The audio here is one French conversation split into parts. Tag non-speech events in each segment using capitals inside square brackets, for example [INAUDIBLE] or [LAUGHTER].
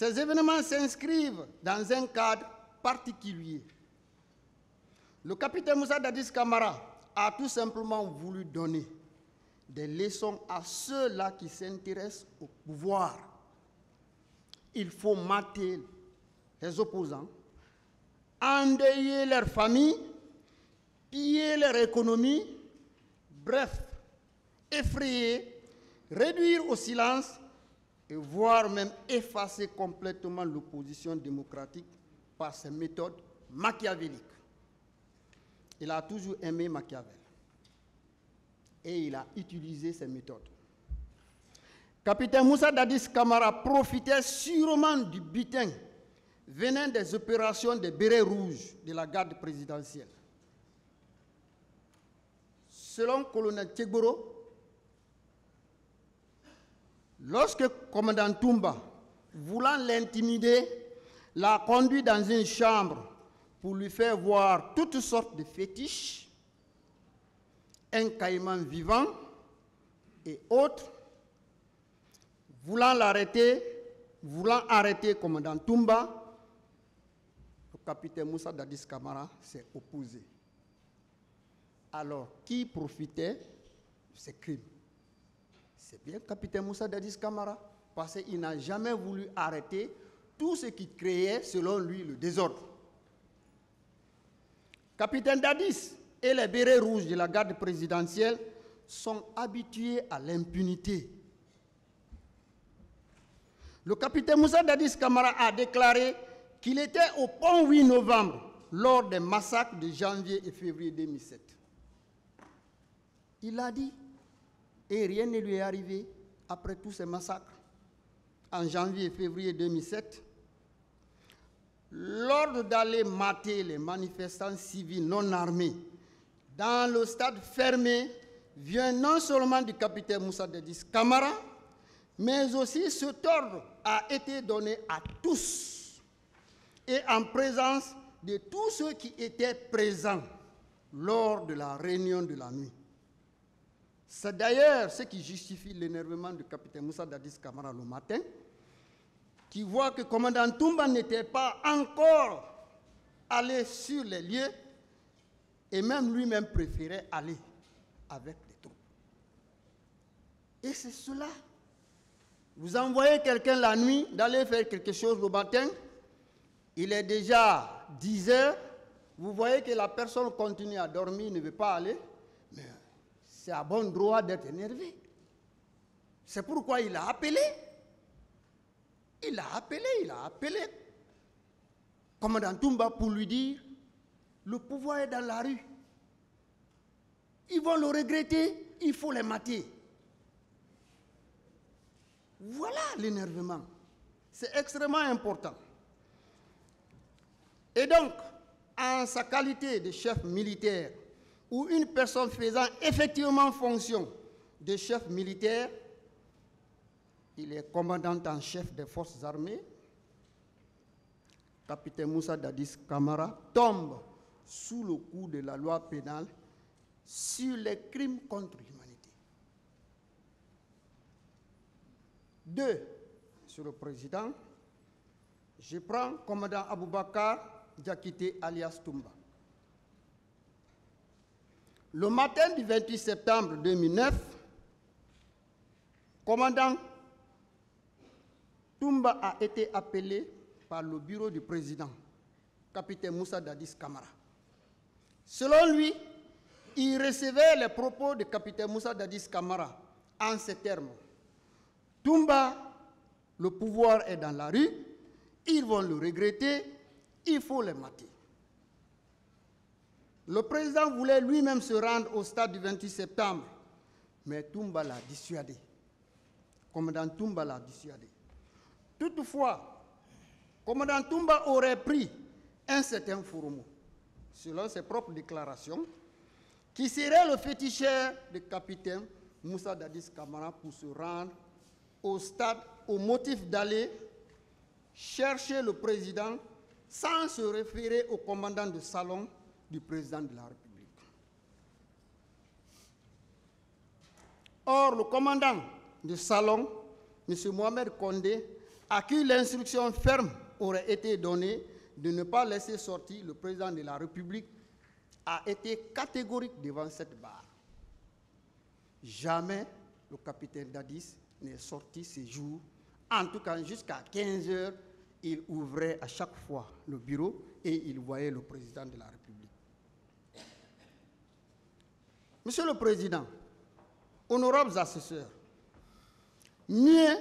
Ces événements s'inscrivent dans un cadre particulier. Le capitaine Moussa Dadis Kamara a tout simplement voulu donner des leçons à ceux-là qui s'intéressent au pouvoir. Il faut mater les opposants, endeuiller leur famille, piller leur économie, bref, effrayer, réduire au silence et voire même effacer complètement l'opposition démocratique par ses méthodes machiavéliques. Il a toujours aimé Machiavel et il a utilisé ces méthodes. Capitaine Moussa Dadis Kamara profitait sûrement du butin venant des opérations des bérets rouges de la garde présidentielle. Selon colonel Tchegboro, lorsque commandant Toumba, voulant l'intimider, l'a conduit dans une chambre pour lui faire voir toutes sortes de fétiches, un caïman vivant et autres, voulant l'arrêter, voulant arrêter commandant Toumba, le capitaine Moussa Dadis Kamara s'est opposé. Alors, qui profitait de ces crimes? C'est bien capitaine Moussa Dadis Kamara, parce qu'il n'a jamais voulu arrêter tout ce qui créait, selon lui, le désordre. Capitaine Dadis et les bérets rouges de la garde présidentielle sont habitués à l'impunité. Le capitaine Moussa Dadis Kamara a déclaré qu'il était au pont 8 novembre lors des massacres de janvier et février 2007. Il a dit, et rien ne lui est arrivé après tous ces massacres. En janvier et février 2007, l'ordre d'aller mater les manifestants civils non armés dans le stade fermé vient non seulement du capitaine Moussa Dedis Kamara, mais aussi cet ordre a été donné à tous et en présence de tous ceux qui étaient présents lors de la réunion de la nuit. C'est d'ailleurs ce qui justifie l'énervement du capitaine Moussa Dadis Kamara le matin, qui voit que commandant Toumba n'était pas encore allé sur les lieux et même lui-même préférait aller avec les troupes. Et c'est cela. Vous envoyez quelqu'un la nuit d'aller faire quelque chose le matin, il est déjà 10 heures, vous voyez que la personne continue à dormir, ne veut pas aller, c'est à bon droit d'être énervé. C'est pourquoi il a appelé. Il a appelé, il a appelé commandant Toumba pour lui dire le pouvoir est dans la rue. Ils vont le regretter, il faut les mater. Voilà l'énervement. C'est extrêmement important. Et donc, en sa qualité de chef militaire, ou une personne faisant effectivement fonction de chef militaire, il est commandant en chef des forces armées, capitaine Moussa Dadis Kamara tombe sous le coup de la loi pénale sur les crimes contre l'humanité. Deux, sur le président, je prends commandant Aboubakar Diakité alias Toumba. Le matin du 28 septembre 2009, commandant Toumba a été appelé par le bureau du président, capitaine Moussa Dadis Kamara. Selon lui, il recevait les propos du capitaine Moussa Dadis Kamara en ces termes. Toumba, le pouvoir est dans la rue, ils vont le regretter, il faut les mater. Le président voulait lui-même se rendre au stade du 28 septembre, mais Toumba l'a dissuadé. Commandant Toumba l'a dissuadé. Toutefois, commandant Toumba aurait pris un certain fourreau, selon ses propres déclarations, qui serait le féticheur du capitaine Moussa Dadis Kamara pour se rendre au stade au motif d'aller chercher le président sans se référer au commandant de salon du président de la République. Or, le commandant de salon, M. Mohamed Kondé, à qui l'instruction ferme aurait été donnée de ne pas laisser sortir le président de la République, a été catégorique devant cette barre. Jamais le capitaine Dadis n'est sorti ces jours. En tout cas, jusqu'à 15 heures, il ouvrait à chaque fois le bureau et il voyait le président de la République. Monsieur le Président, honorables assesseurs, mieux,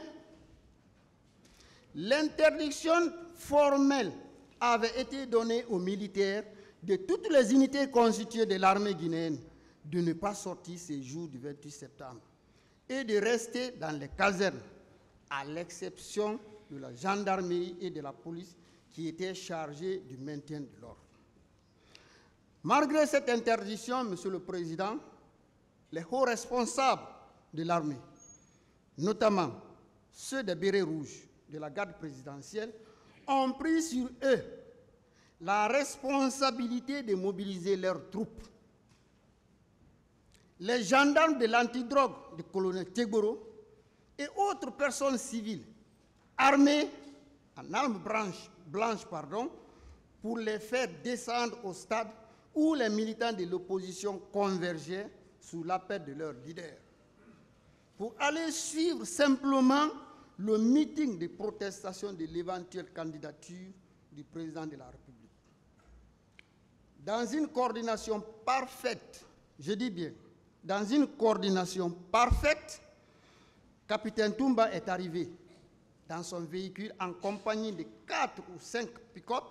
l'interdiction formelle avait été donnée aux militaires de toutes les unités constituées de l'armée guinéenne de ne pas sortir ces jours du 28 septembre et de rester dans les casernes, à l'exception de la gendarmerie et de la police qui étaient chargés du maintien de l'ordre. Malgré cette interdiction, Monsieur le Président, les hauts responsables de l'armée, notamment ceux des bérets rouges de la garde présidentielle, ont pris sur eux la responsabilité de mobiliser leurs troupes. Les gendarmes de l'antidrogue du colonel Tegoro et autres personnes civiles armées en armes blanches, blanches pardon, pour les faire descendre au stade où les militants de l'opposition convergeaient sous l'appel de leur leader, pour aller suivre simplement le meeting de protestation de l'éventuelle candidature du président de la République. Dans une coordination parfaite, je dis bien, dans une coordination parfaite, capitaine Toumba est arrivé dans son véhicule en compagnie de quatre ou cinq pick-up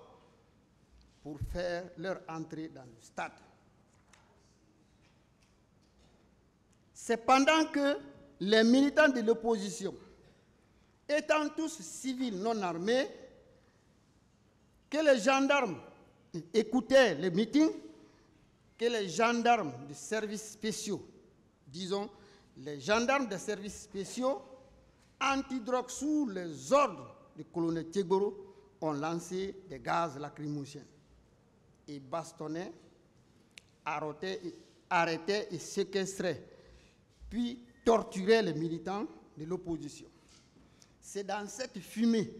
pour faire leur entrée dans le stade. C'est pendant que les militants de l'opposition, étant tous civils non armés, que les gendarmes écoutaient les meetings, que les gendarmes de services spéciaux, disons les gendarmes de services spéciaux, antidrogue sous les ordres du colonel Tchegoro, ont lancé des gaz lacrymogènes et bastonnaient, arrêtaient et séquestraient, puis torturaient les militants de l'opposition. C'est dans cette fumée,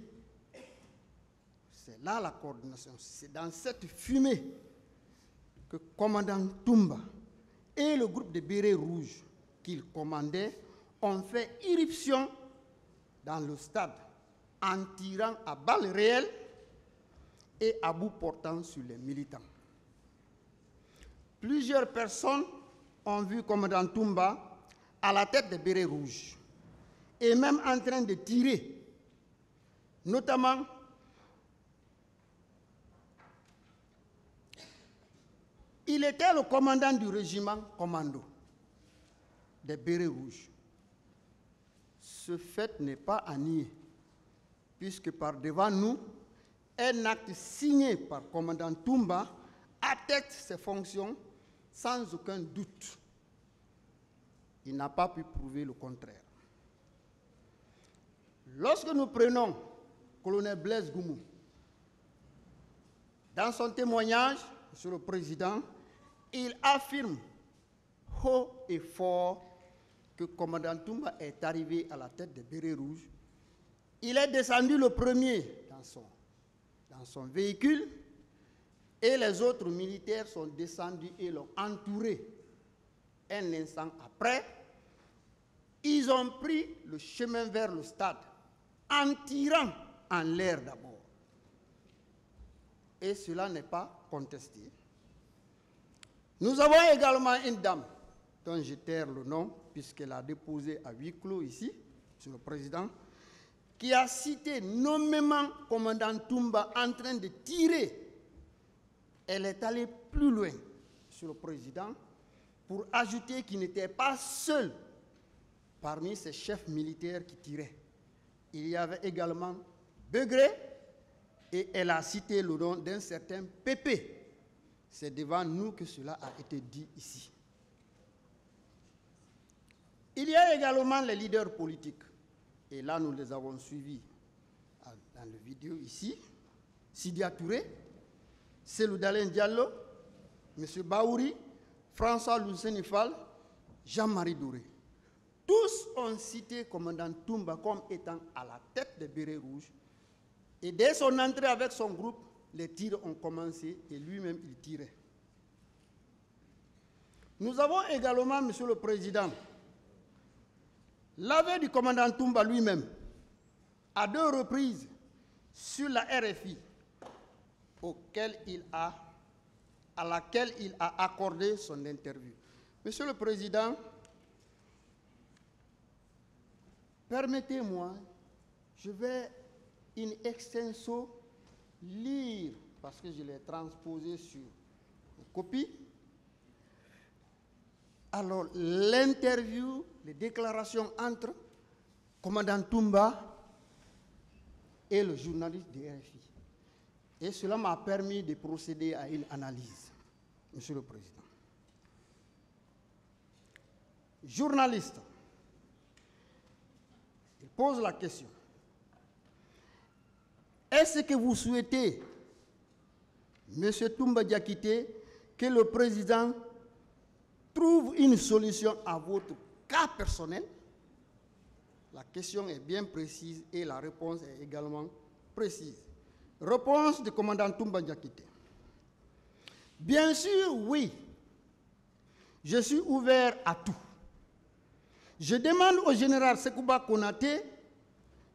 c'est là la coordination, c'est dans cette fumée que commandant Toumba et le groupe de bérets rouges qu'il commandait ont fait irruption dans le stade en tirant à balles réelles et à bout portant sur les militants. Plusieurs personnes ont vu commandant Toumba à la tête des bérets rouges et même en train de tirer, notamment il était le commandant du régiment commando des bérets rouges. Ce fait n'est pas à nier, puisque par devant nous, un acte signé par commandant Toumba atteste ses fonctions sans aucun doute. Il n'a pas pu prouver le contraire. Lorsque nous prenons colonel Blaise Goumou, dans son témoignage, Monsieur le Président, il affirme haut et fort que commandant Toumba est arrivé à la tête des bérets rouges. Il est descendu le premier dans son, dans son véhicule et les autres militaires sont descendus et l'ont entouré. Un instant après, ils ont pris le chemin vers le stade en tirant en l'air d'abord. Et cela n'est pas contesté. Nous avons également une dame dont je taire le nom, puisqu'elle a déposé à huis clos ici, sur le président, qui a cité nommément commandant Toumba en train de tirer. Elle est allée plus loin sur le président pour ajouter qu'il n'était pas seul parmi ces chefs militaires qui tiraient. Il y avait également Begré et elle a cité le nom d'un certain Pépé. C'est devant nous que cela a été dit ici. Il y a également les leaders politiques. Et là, nous les avons suivis dans la vidéo ici. Sidia Touré, Selou Diallo, M. Baouri, François Lucénifal, Jean-Marie Douré. Tous ont cité commandant Toumba comme étant à la tête des bérets rouges. Et dès son entrée avec son groupe, les tirs ont commencé et lui-même il tirait. Nous avons également, Monsieur le Président, l'aveu du commandant Toumba lui-même, à deux reprises, sur la RFI, auquel à laquelle il a accordé son interview. Monsieur le Président, permettez-moi, je vais in extenso lire, parce que je l'ai transposé sur une copie. Alors, l'interview, les déclarations entre commandant Toumba et le journaliste de RFI. Et cela m'a permis de procéder à une analyse, Monsieur le Président. Journaliste, pose la question. Est-ce que vous souhaitez, Monsieur Toumba Diakité, que le président trouve une solution à votre cas personnel? La question est bien précise et la réponse est également précise. Réponse du commandant Toumba Diakité. Bien sûr, oui. Je suis ouvert à tout. Je demande au général Sekouba Konate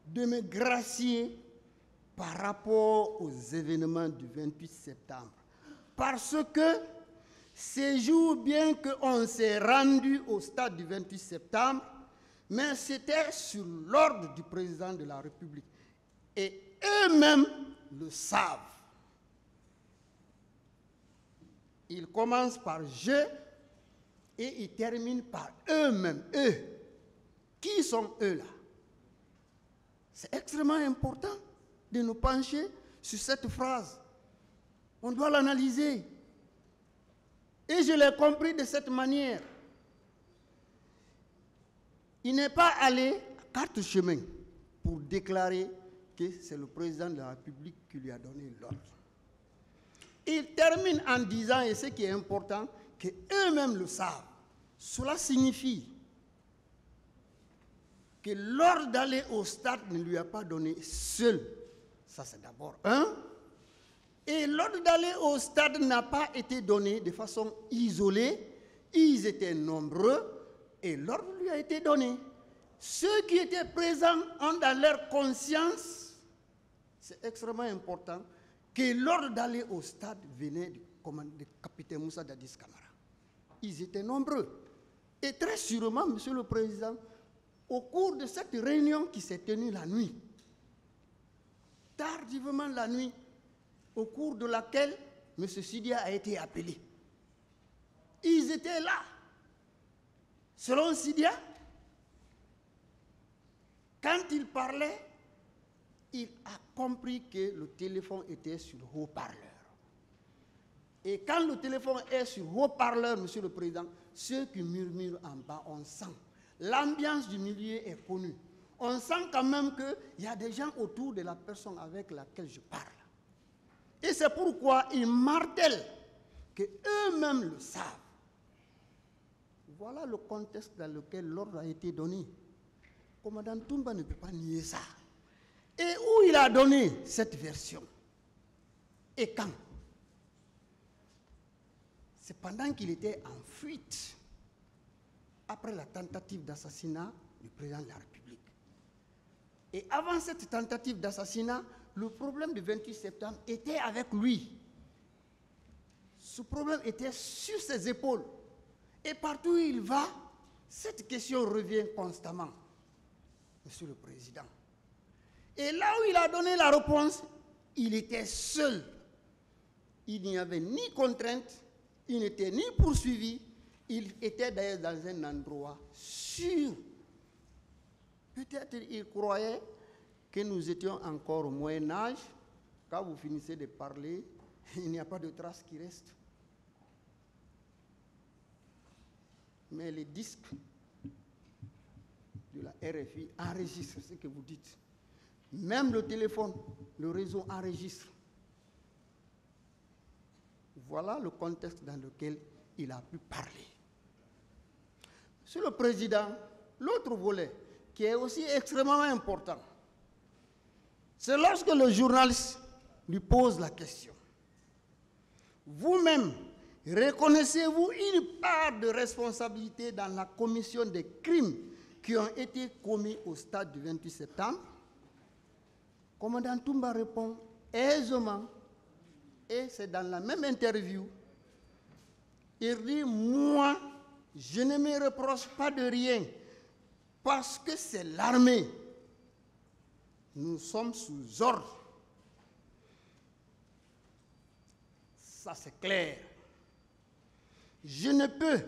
de me gracier par rapport aux événements du 28 septembre. Parce que ces jours, bien qu'on s'est rendu au stade du 28 septembre, mais c'était sur l'ordre du président de la République. Et eux-mêmes le savent. Ils commencent par je et ils terminent par eux-mêmes, eux. Qui sont eux là? C'est extrêmement important de nous pencher sur cette phrase. On doit l'analyser. Et je l'ai compris de cette manière. Il n'est pas allé à quatre chemins pour déclarer que c'est le président de la République qui lui a donné l'ordre. Il termine en disant, et ce qui est important, qu'eux-mêmes le savent. Cela signifie que l'ordre d'aller au stade ne lui a pas donné seul. Ça, c'est d'abord un. Et l'ordre d'aller au stade n'a pas été donné de façon isolée. Ils étaient nombreux et l'ordre lui a été donné. Ceux qui étaient présents ont dans leur conscience, c'est extrêmement important, que l'ordre d'aller au stade venait du, du capitaine Moussa Dadis Kamara. Ils étaient nombreux. Et très sûrement, Monsieur le Président, au cours de cette réunion qui s'est tenue la nuit, tardivement la nuit, au cours de laquelle M. Sidia a été appelé. Ils étaient là. Selon Sidia, quand il parlait, il a compris que le téléphone était sur haut-parleur. Et quand le téléphone est sur haut-parleur, Monsieur le Président, ceux qui murmurent en bas, on sent. L'ambiance du milieu est connue. On sent quand même qu'il y a des gens autour de la personne avec laquelle je parle. Et c'est pourquoi ils martèlent que eux-mêmes le savent. Voilà le contexte dans lequel l'ordre a été donné. Commandant Toumba ne peut pas nier ça. Et où il a donné cette version? Et quand? C'est pendant qu'il était en fuite, après la tentative d'assassinat du président de la République. Et avant cette tentative d'assassinat, le problème du 28 septembre était avec lui. Ce problème était sur ses épaules. Et partout où il va, cette question revient constamment. Monsieur le Président. Et là où il a donné la réponse, il était seul. Il n'y avait ni contrainte, il n'était ni poursuivi, il était d'ailleurs dans un endroit sûr. Peut-être il croyait que nous étions encore au Moyen Âge. Quand vous finissez de parler, [LAUGHS] il n'y a pas de traces qui restent. Mais les disques de la RFI enregistrent ce que vous dites. Même le téléphone, le réseau enregistre. Voilà le contexte dans lequel il a pu parler. Monsieur le Président, l'autre volet, qui est aussi extrêmement important, c'est lorsque le journaliste lui pose la question. Vous-même, reconnaissez-vous une part de responsabilité dans la commission des crimes qui ont été commis au stade du 28 septembre? Commandant Toumba répond aisément, et c'est dans la même interview, il dit, moi, je ne me reproche pas de rien, parce que c'est l'armée. Nous sommes sous ordre. Ça, c'est clair. Je ne peux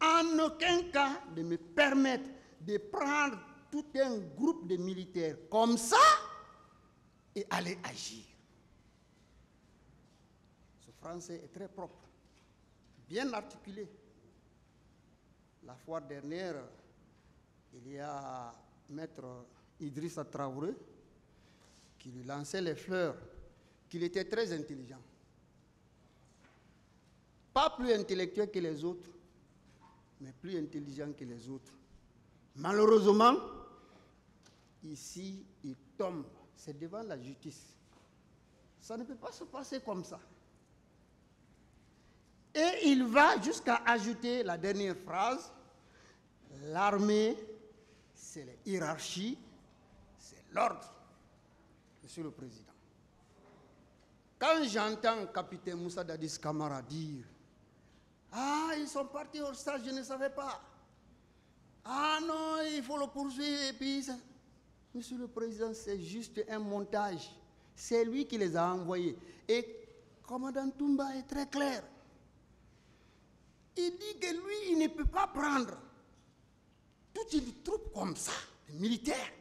en aucun cas de me permettre de prendre tout un groupe de militaires comme ça et aller agir. Français est très propre, bien articulé. La fois dernière, il y a maître Idrissa Traoré qui lui lançait les fleurs, qu'il était très intelligent. Pas plus intellectuel que les autres, mais plus intelligent que les autres. Malheureusement, ici, il tombe. C'est devant la justice. Ça ne peut pas se passer comme ça. Et il va jusqu'à ajouter la dernière phrase. L'armée, c'est la hiérarchie, c'est l'ordre. Monsieur le Président. Quand j'entends capitaine Moussa Dadis Kamara dire Ah, ils sont partis au stage, je ne savais pas. Ah non, il faut le poursuivre. Et puis, Monsieur le Président, c'est juste un montage. C'est lui qui les a envoyés. Et commandant Toumba est très clair. Il dit que lui, il ne peut pas prendre toute une troupe comme ça, militaire,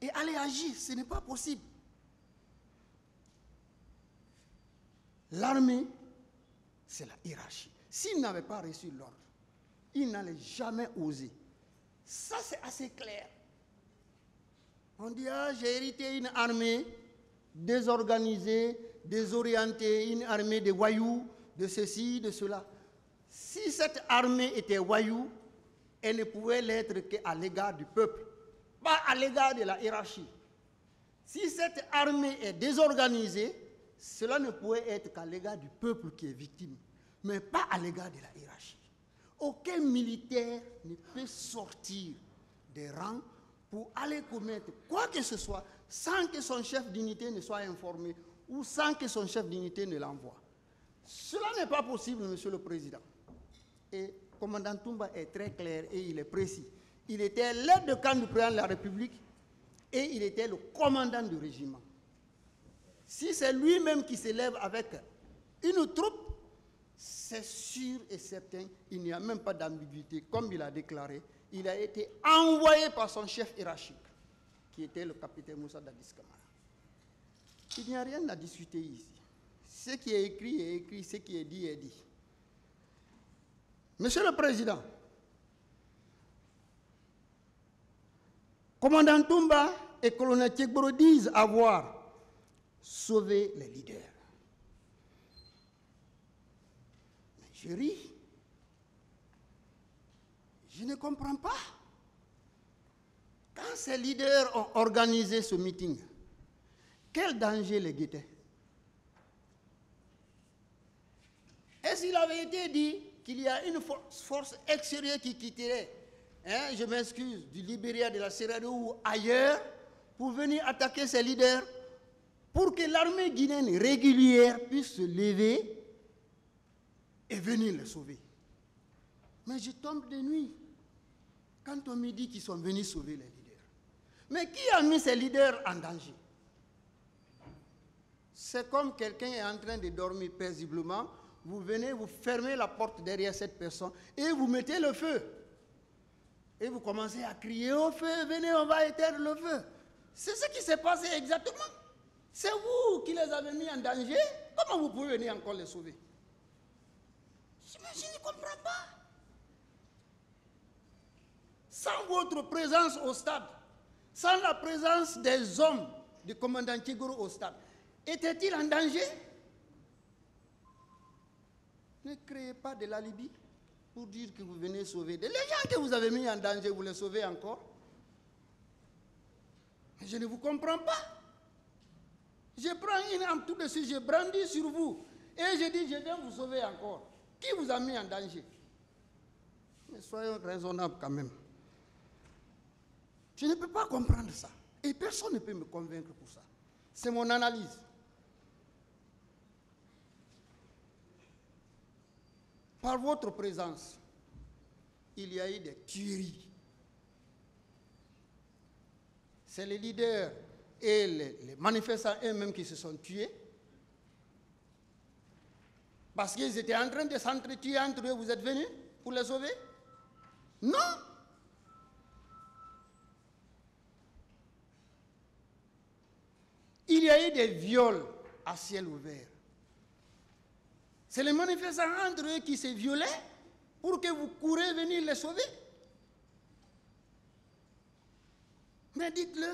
et aller agir. Ce n'est pas possible. L'armée, c'est la hiérarchie. S'il n'avait pas reçu l'ordre, il n'allait jamais oser. Ça, c'est assez clair. On dit, ah, j'ai hérité une armée désorganisée, désorientée, une armée de voyous, de ceci, de cela. Si cette armée était voyou, elle ne pouvait l'être qu'à l'égard du peuple, pas à l'égard de la hiérarchie. Si cette armée est désorganisée, cela ne pouvait être qu'à l'égard du peuple qui est victime, mais pas à l'égard de la hiérarchie. Aucun militaire ne peut sortir des rangs pour aller commettre quoi que ce soit sans que son chef d'unité ne soit informé ou sans que son chef d'unité ne l'envoie. Cela n'est pas possible, Monsieur le Président. Et commandant Toumba est très clair et il est précis. Il était l'aide de camp du président de la République et il était le commandant du régiment. Si c'est lui-même qui s'élève avec une troupe, c'est sûr et certain, il n'y a même pas d'ambiguïté. Comme il a déclaré, il a été envoyé par son chef hiérarchique, qui était le capitaine Moussa Dadis Kamara. Il n'y a rien à discuter ici. Ce qui est écrit est écrit, ce qui est dit est dit. Monsieur le Président, commandant Toumba et colonel Tchegboro disent avoir sauver les leaders. Mais je ris. Je ne comprends pas. Quand ces leaders ont organisé ce meeting, quel danger les guettait? Est-ce qu'il avait été dit qu'il y a une force extérieure qui quitterait, hein, je m'excuse, du Libéria, de la Sierra Leone ou ailleurs, pour venir attaquer ces leaders pour que l'armée guinéenne régulière puisse se lever et venir les sauver. Mais je tombe de nuit quand on me dit qu'ils sont venus sauver les leaders. Mais qui a mis ces leaders en danger? C'est comme quelqu'un est en train de dormir paisiblement, vous venez, vous fermez la porte derrière cette personne et vous mettez le feu. Et vous commencez à crier au feu, venez, on va éteindre le feu. C'est ce qui s'est passé exactement. C'est vous qui les avez mis en danger. Comment vous pouvez venir encore les sauver? Je ne comprends pas. Sans votre présence au stade, sans la présence des hommes du commandant Kigoro au stade, était-il en danger? Ne créez pas de l'alibi. pour dire que vous venez sauver. Les gens que vous avez mis en danger, vous les sauvez encore Je ne vous comprends pas. Je prends une arme tout de suite, je brandis sur vous. Et je dis, je viens vous sauver encore. Qui vous a mis en danger? Mais soyons raisonnables quand même. Je ne peux pas comprendre ça. Et personne ne peut me convaincre pour ça. C'est mon analyse. Par votre présence, il y a eu des tueries. C'est les leaders et les, manifestants eux-mêmes qui se sont tués. Parce qu'ils étaient en train de s'entretuer entre eux, vous êtes venus pour les sauver? Non Il y a eu des viols à ciel ouvert. C'est les manifestants entre eux qui se violaient pour que vous courez venir les sauver. Mais dites-le.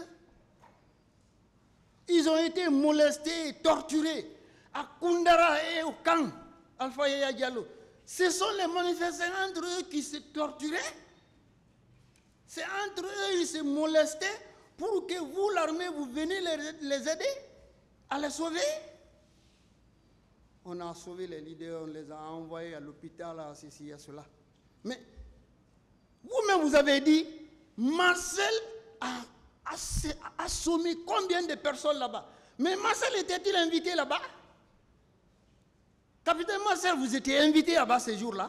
Ils ont été molestés torturés à Kundara et au camp Alpha Yaya Diallo. Ce sont les manifestants entre eux qui se torturaient. C'est entre eux ils se molestaient pour que vous, l'armée, vous venez les, aider à les sauver. On a sauvé les leaders, on les a envoyés à l'hôpital, à ceci, à cela. Mais vous-même, vous avez dit, Marcel a, a, combien de personnes là-bas? Mais Marcel était-il invité là-bas? Capitaine Marcel, vous étiez invité là-bas ces jours-là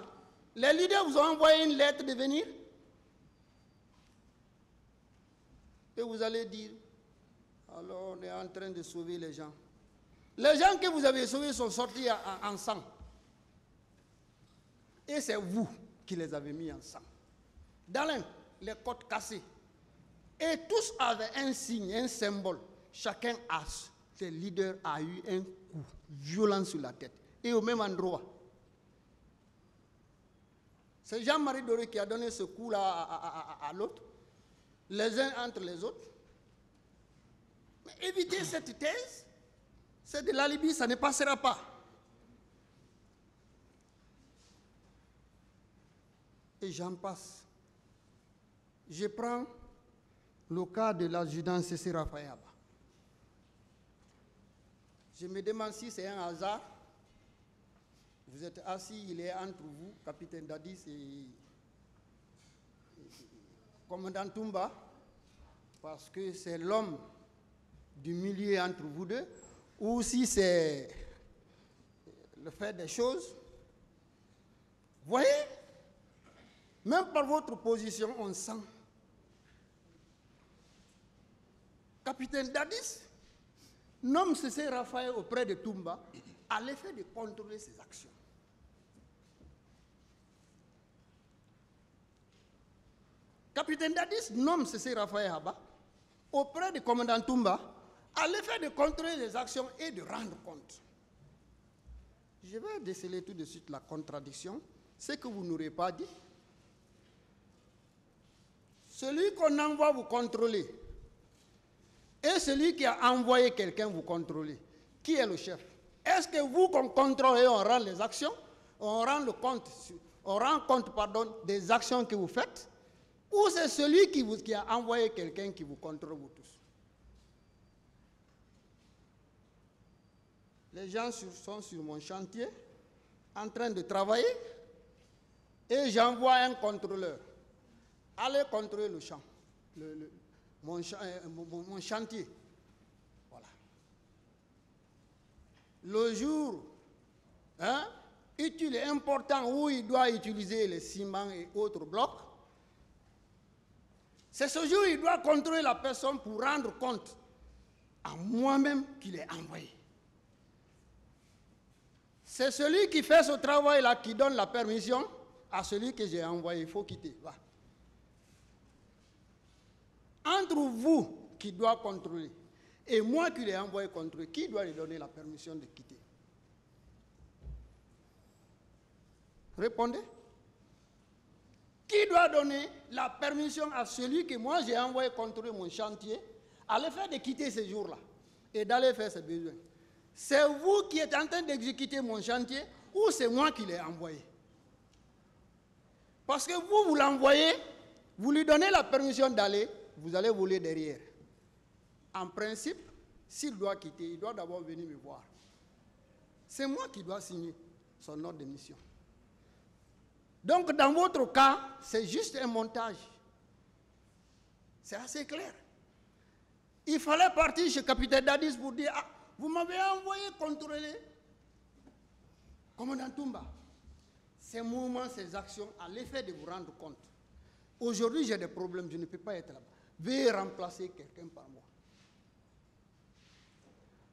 Les leaders vous ont envoyé une lettre de venir Et vous allez dire, alors on est en train de sauver les gens. Les gens que vous avez sauvés sont sortis en, sang. Et c'est vous qui les avez mis en sang. Dans les côtes cassées. Et tous avaient un signe, un symbole. Chacun a, le leader a eu un coup violent sur la tête. Et au même endroit. C'est Jean-Marie Doré qui a donné ce coup-là à l'autre les uns entre les autres. Mais évitez cette thèse. C'est de l'alibi, ça ne passera pas. Et j'en passe. Je prends le cas de l'adjudant C.C. Raphaël. Je me demande si c'est un hasard. Vous êtes assis, il est entre vous, capitaine Dadis et commandant Toumba, parce que c'est l'homme du milieu entre vous deux, ou si c'est le fait des choses. Voyez, même par votre position, on sent. Capitaine Dadis nomme C.C. Raphaël auprès de Toumba à l'effet de contrôler ses actions. Capitaine Dadis nomme C.C. Raphaël Haba auprès du commandant Toumba à l'effet de contrôler les actions et de rendre compte. Je vais déceler tout de suite la contradiction, ce que vous n'aurez pas dit. Celui qu'on envoie vous contrôler et celui qui a envoyé quelqu'un vous contrôler, qui est le chef? Est-ce que vous qu'on contrôle et on rend les actions, on rend le compte, on rend compte pardon, des actions que vous faites? Ou c'est celui qui, vous, qui a envoyé quelqu'un qui vous contrôle vous tous? Les gens sont sur mon chantier en train de travailler et j'envoie un contrôleur. Allez contrôler le champ, euh, mon, chantier. Voilà. Le jour hein, utile et important où il doit utiliser les ciments et autres blocs, c'est ce jour il doit contrôler la personne pour rendre compte à moi-même qu'il est envoyé. C'est celui qui fait ce travail-là qui donne la permission à celui que j'ai envoyé. Il faut quitter. Entre vous qui doit contrôler et moi qui l'ai envoyé contrôler, qui doit lui donner la permission de quitter? Répondez. Qui doit donner la permission à celui que moi j'ai envoyé contrôler mon chantier à le faire de quitter ce jour-là et d'aller faire ses besoins? C'est vous qui êtes en train d'exécuter mon chantier ou c'est moi qui l'ai envoyé? Parce que vous, vous l'envoyez, vous lui donnez la permission d'aller, vous allez voler derrière. En principe, s'il doit quitter, il doit d'abord venir me voir. C'est moi qui dois signer son ordre de mission. Donc, dans votre cas, c'est juste un montage. C'est assez clair. Il fallait partir chez capitaine Dadis pour dire ah, Vous m'avez envoyé contrôler commandant Toumba. Ces mouvements, ces actions, à l'effet de vous rendre compte. Aujourd'hui, j'ai des problèmes, je ne peux pas être là-bas. Veuillez remplacer quelqu'un par moi.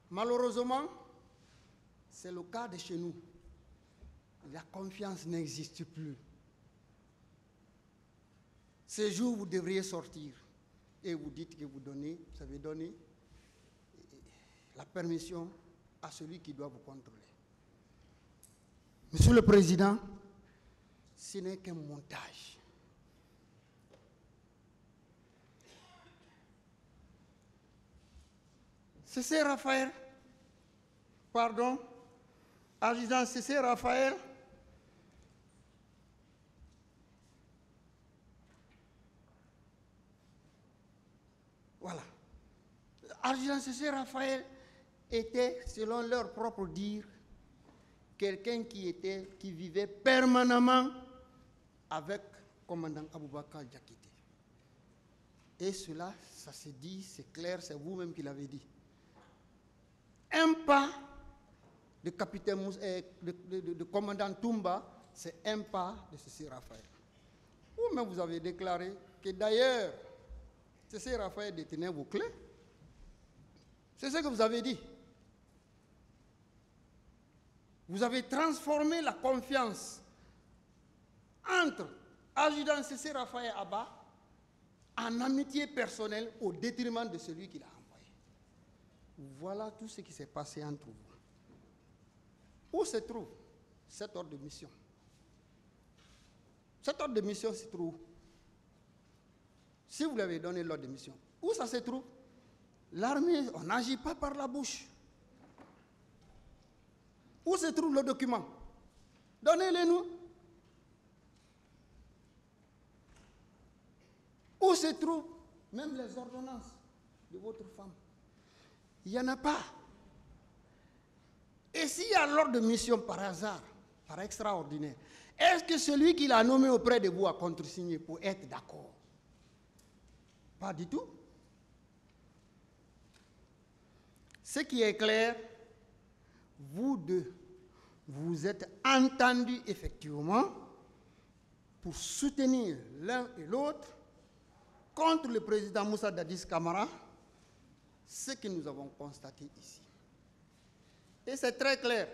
Malheureusement, c'est le cas de chez nous. La confiance n'existe plus. Ce jour, vous devriez sortir et vous dites que vous donnez, vous avez donné la permission à celui qui doit vous contrôler. Monsieur le Président, ce n'est qu'un montage. C'est Raphaël, pardon, Adjudant c'est Raphaël, Voilà. Adjudant c'est Raphaël était, selon leur propre dire, quelqu'un qui était, qui vivait permanemment avec commandant Aboubakar Diakité. Et cela, ça se dit, c'est clair, c'est vous-même qui l'avez dit. Un pas de capitaine eh, de, commandant Toumba, c'est un pas de Cécile Raphaël. Vous-même, vous avez déclaré que d'ailleurs, Cécile Raphaël détenait vos clés. C'est ce que vous avez dit. Vous avez transformé la confiance entre adjudant Cécile Raphaël Abba en amitié personnelle au détriment de celui qui l'a envoyé. Voilà tout ce qui s'est passé entre vous. Où se trouve cet ordre de mission? Cet ordre de mission se trouve. Si vous lui avez donné l'ordre de mission, où ça se trouve? L'armée, on n'agit pas par la bouche. Où se trouve le document? Donnez-le nous. Où se trouvent même les ordonnances de votre femme? Il n'y en a pas. Et s'il y a l'ordre de mission par hasard, par extraordinaire, est-ce que celui qui l'a nommé auprès de vous a contresigné pour être d'accord? Pas du tout. Ce qui est clair, vous deux, vous êtes entendus effectivement pour soutenir l'un et l'autre contre le président Moussa Dadis Kamara, ce que nous avons constaté ici. Et c'est très clair.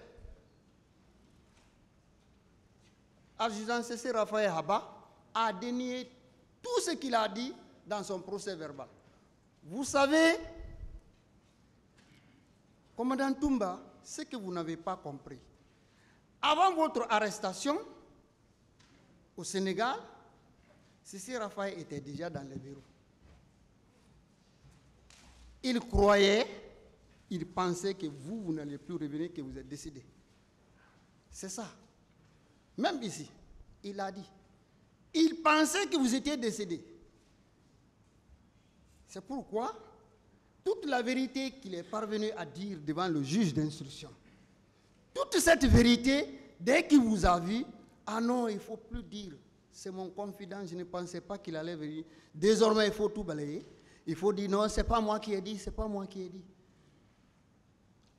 Adjudant C.C. Raphaël Haba a dénié tout ce qu'il a dit dans son procès verbal. Vous savez, commandant Toumba, ce que vous n'avez pas compris. Avant votre arrestation au Sénégal, C.C. Raphaël était déjà dans le bureau. Il croyait il pensait que vous, vous n'allez plus revenir, que vous êtes décédé. C'est ça. Même ici, il a dit. Il pensait que vous étiez décédé. C'est pourquoi toute la vérité qu'il est parvenu à dire devant le juge d'instruction, toute cette vérité, dès qu'il vous a vu, ah non, il ne faut plus dire, c'est mon confident, je ne pensais pas qu'il allait venir. Désormais, il faut tout balayer. Il faut dire non, ce n'est pas moi qui ai dit, c'est pas moi qui ai dit.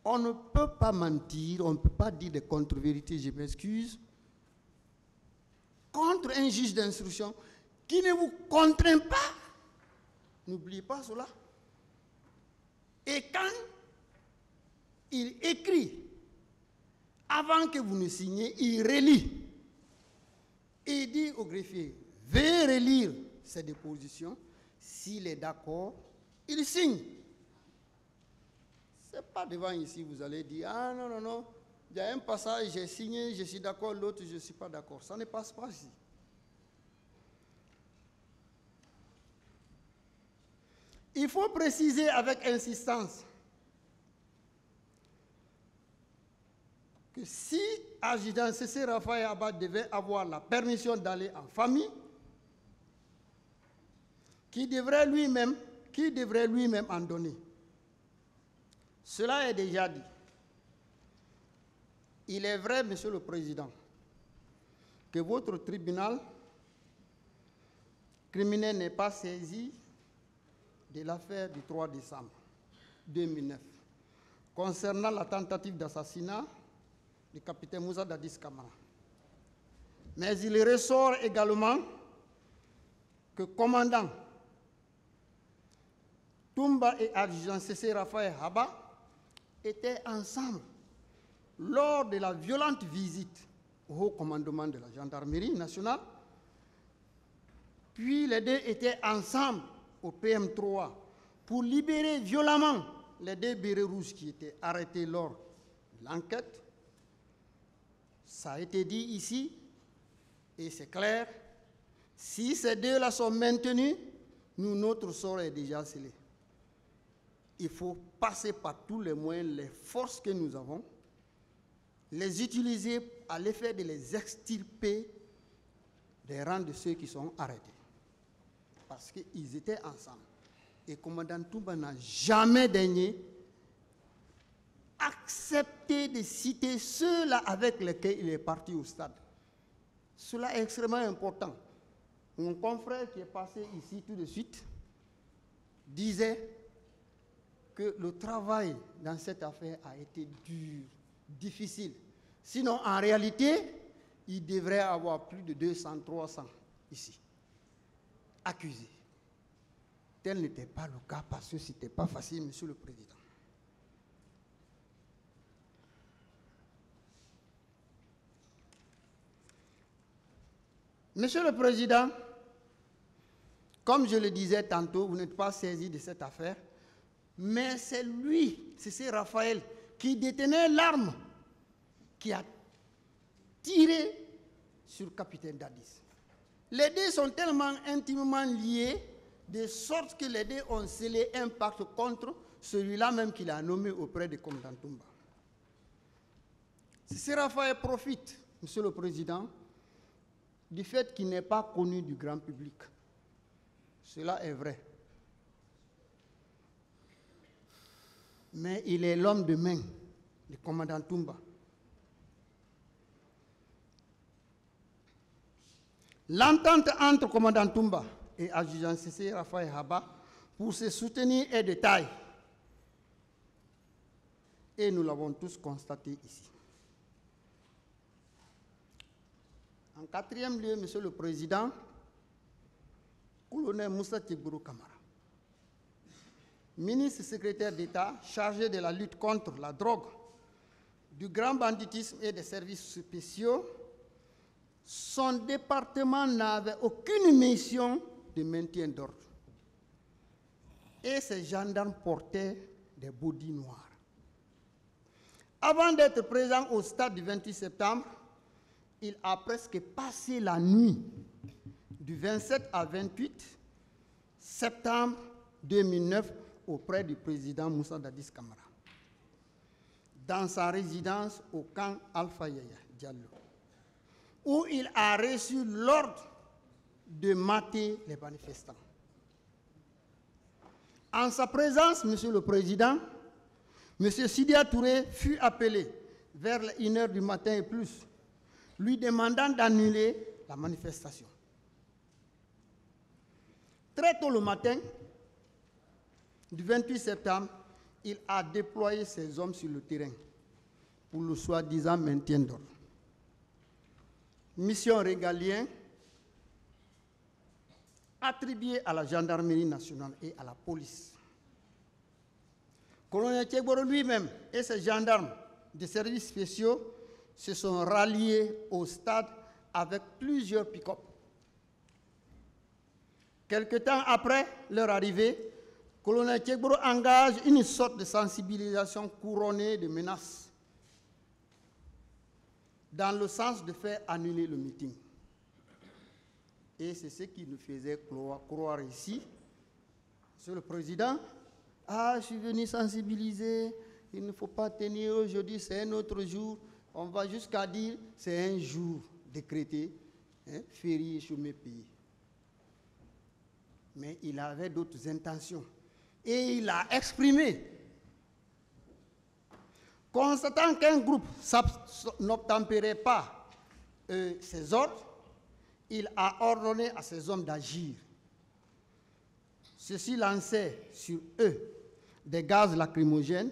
On ne peut pas mentir, on ne peut pas dire des contre-vérités, je m'excuse, contre un juge d'instruction qui ne vous contraint pas. N'oubliez pas cela. Et quand il écrit, avant que vous ne signiez, il relit. Et il dit au greffier, veuillez relire ces dépositions. S'il est d'accord, il signe pas devant ici, vous allez dire, ah non, non, non, il y a un passage, j'ai signé, je suis d'accord, l'autre, je ne suis pas d'accord. Ça ne passe pas ici. Il faut préciser avec insistance que si adjudant C.C. Raphaël Abad devait avoir la permission d'aller en famille, qui devrait lui-même, qui devrait lui-même en donner? Cela est déjà dit. Il est vrai, Monsieur le Président, que votre tribunal criminel n'est pas saisi de l'affaire du 3 décembre 2009 concernant la tentative d'assassinat du capitaine Moussa Dadis Kamara. Mais il ressort également que commandant Toumba et adjudant C.C. Raphaël Haba étaient ensemble lors de la violente visite au haut commandement de la gendarmerie nationale. Puis les deux étaient ensemble au PM3 pour libérer violemment les deux bérets rouges qui étaient arrêtés lors de l'enquête. Ça a été dit ici, et c'est clair. Si ces deux-là sont maintenus, nous, notre sort est déjà scellé. Il faut passer par tous les moyens, les forces que nous avons, les utiliser à l'effet de les extirper des rangs de ceux qui sont arrêtés. Parce qu'ils étaient ensemble. Et commandant Touba n'a jamais daigné accepter de citer ceux-là avec lesquels il est parti au stade. Cela est extrêmement important. Mon confrère qui est passé ici tout de suite disait que le travail dans cette affaire a été dur, difficile. Sinon, en réalité, il devrait avoir plus de 200, 300 ici, accusés. Tel n'était pas le cas parce que ce n'était pas facile, Monsieur le Président. Monsieur le Président, comme je le disais tantôt, vous n'êtes pas saisi de cette affaire, mais c'est lui, c'est Raphaël, qui détenait l'arme qui a tiré sur le capitaine Dadis. Les deux sont tellement intimement liés, de sorte que les deux ont scellé un pacte contre celui-là même qu'il a nommé auprès de commandant Toumba. C'est Raphaël profite, Monsieur le Président, du fait qu'il n'est pas connu du grand public. Cela est vrai. Mais il est l'homme de main du commandant Toumba. L'entente entre commandant Toumba et adjudant CC Raphaël Haba pour se soutenir est de. Et nous l'avons tous constaté ici. En quatrième lieu, Monsieur le Président, colonel Moussa Tigburu Kamara, ministre secrétaire d'État chargé de la lutte contre la drogue, du grand banditisme et des services spéciaux, son département n'avait aucune mission de maintien d'ordre. Et ses gendarmes portaient des bodys noirs. Avant d'être présent au stade du 28 septembre, il a presque passé la nuit du 27 à 28 septembre 2009 auprès du président Moussa Dadis Kamara, dans sa résidence au camp Alpha Yaya Diallo, où il a reçu l'ordre de mater les manifestants. En sa présence, Monsieur le Président, Monsieur Sidia Touré fut appelé vers 1h du matin et plus lui demandant d'annuler la manifestation. Très tôt le matin, du 28 septembre, il a déployé ses hommes sur le terrain pour le soi-disant maintien d'ordre. Mission régalienne attribuée à la gendarmerie nationale et à la police. Colonel Tchegboro lui-même et ses gendarmes des services spéciaux se sont ralliés au stade avec plusieurs pick-up. Quelque temps après leur arrivée, colonel Tchegboro engage une sorte de sensibilisation couronnée de menaces dans le sens de faire annuler le meeting. Et c'est ce qui nous faisait croire ici. Monsieur le Président, ah, je suis venu sensibiliser, il ne faut pas tenir aujourd'hui, c'est un autre jour on va jusqu'à dire c'est un jour décrété, hein, férié sur mes pays. Mais il avait d'autres intentions. Et il a exprimé. Constatant qu'un groupe n'obtempérait pas euh, ses ordres, il a ordonné à ses hommes d'agir. Ceux-ci lançaient sur eux des gaz lacrymogènes,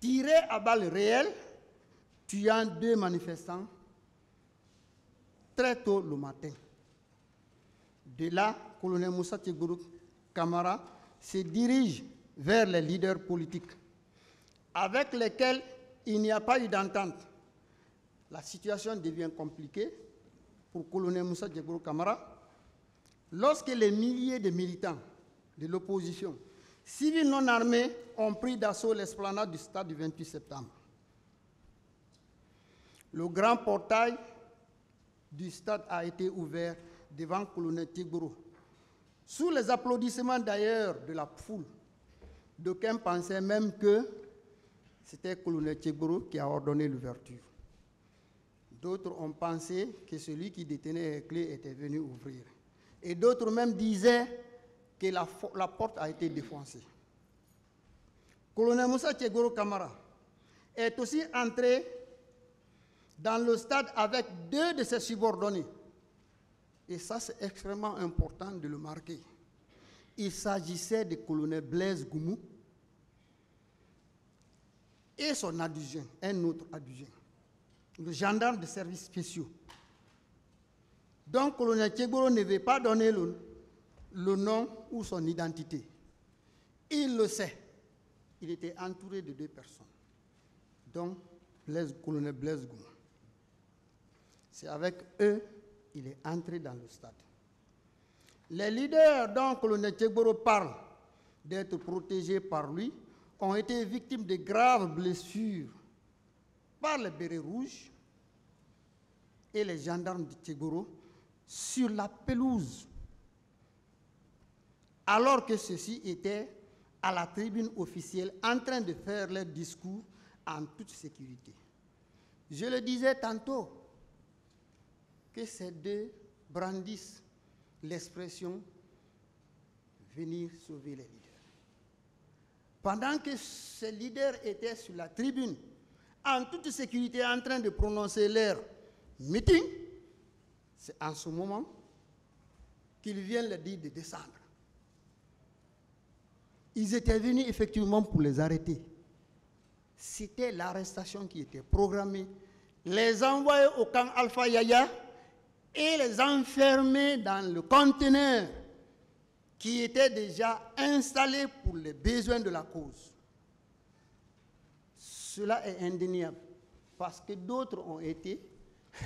tiraient à balles réelles, tuant deux manifestants très tôt le matin. De là, colonel Moussa Tchegourou Kamara se dirige vers les leaders politiques avec lesquels il n'y a pas eu d'entente. La situation devient compliquée pour colonel Moussa Tchegourou Kamara lorsque les milliers de militants de l'opposition, civils non armés, ont pris d'assaut l'esplanade du stade du 28 septembre. Le grand portail du stade a été ouvert devant colonel Tigboro. Sous les applaudissements d'ailleurs de la foule, d'aucuns pensaient même que c'était colonel Tigboro qui a ordonné l'ouverture. D'autres ont pensé que celui qui détenait les clés était venu ouvrir. Et d'autres même disaient que la, porte a été défoncée. Colonel Moussa Tiegoro Kamara est aussi entré dans le stade avec deux de ses subordonnés. Et ça, c'est extrêmement important de le marquer. Il s'agissait du colonel Blaise Goumou et son adjudant, un autre adjudant, le gendarme de services spéciaux. Donc, colonel Tchegoro ne veut pas donner le, le nom ou son identité. Il le sait. Il était entouré de deux personnes, dont colonel Blaise Goumou. C'est avec eux qu'il est entré dans le stade. Les leaders dont colonel Tchegboro parle d'être protégés par lui ont été victimes de graves blessures par les bérets rouges et les gendarmes de Tchegboro sur la pelouse, alors que ceux-ci étaient à la tribune officielle en train de faire leur discours en toute sécurité. Je le disais tantôt, que ces deux brandissent l'expression venir sauver les leaders. Pendant que ces leaders étaient sur la tribune, en toute sécurité, en train de prononcer leur meeting, c'est en ce moment qu'ils viennent leur dire de descendre. Ils étaient venus effectivement pour les arrêter. C'était l'arrestation qui était programmée. Les envoyer au camp Alpha Yaya et les enfermer dans le conteneur qui était déjà installé pour les besoins de la cause. Cela est indéniable parce que d'autres ont été [LAUGHS]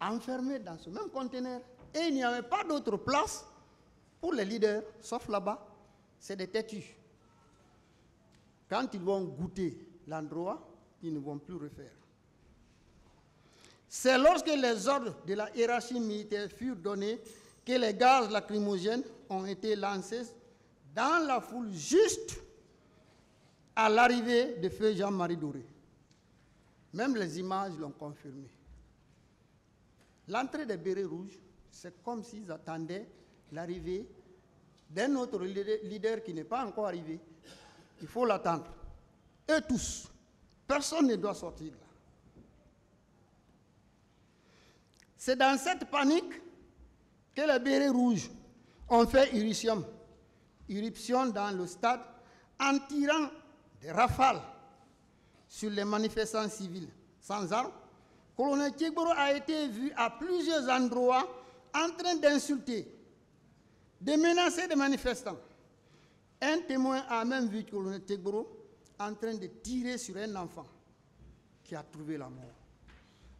enfermés dans ce même conteneur et il n'y avait pas d'autre place pour les leaders, sauf là-bas, c'est des têtus. Quand ils vont goûter l'endroit, ils ne vont plus refaire. C'est lorsque les ordres de la hiérarchie militaire furent donnés que les gaz lacrymogènes ont été lancés dans la foule juste à l'arrivée de feu Jean-Marie Doré. Même les images l'ont confirmé. L'entrée des bérets rouges, c'est comme s'ils attendaient l'arrivée d'un autre leader qui n'est pas encore arrivé. Il faut l'attendre. Eux tous. Personne ne doit sortir là. C'est dans cette panique que les bérets rouges ont fait irruption, irruption dans le stade en tirant des rafales sur les manifestants civils sans armes. Colonel Tchegboro a été vu à plusieurs endroits en train d'insulter, de menacer des manifestants. Un témoin a même vu colonel Tchegboro en train de tirer sur un enfant qui a trouvé la mort.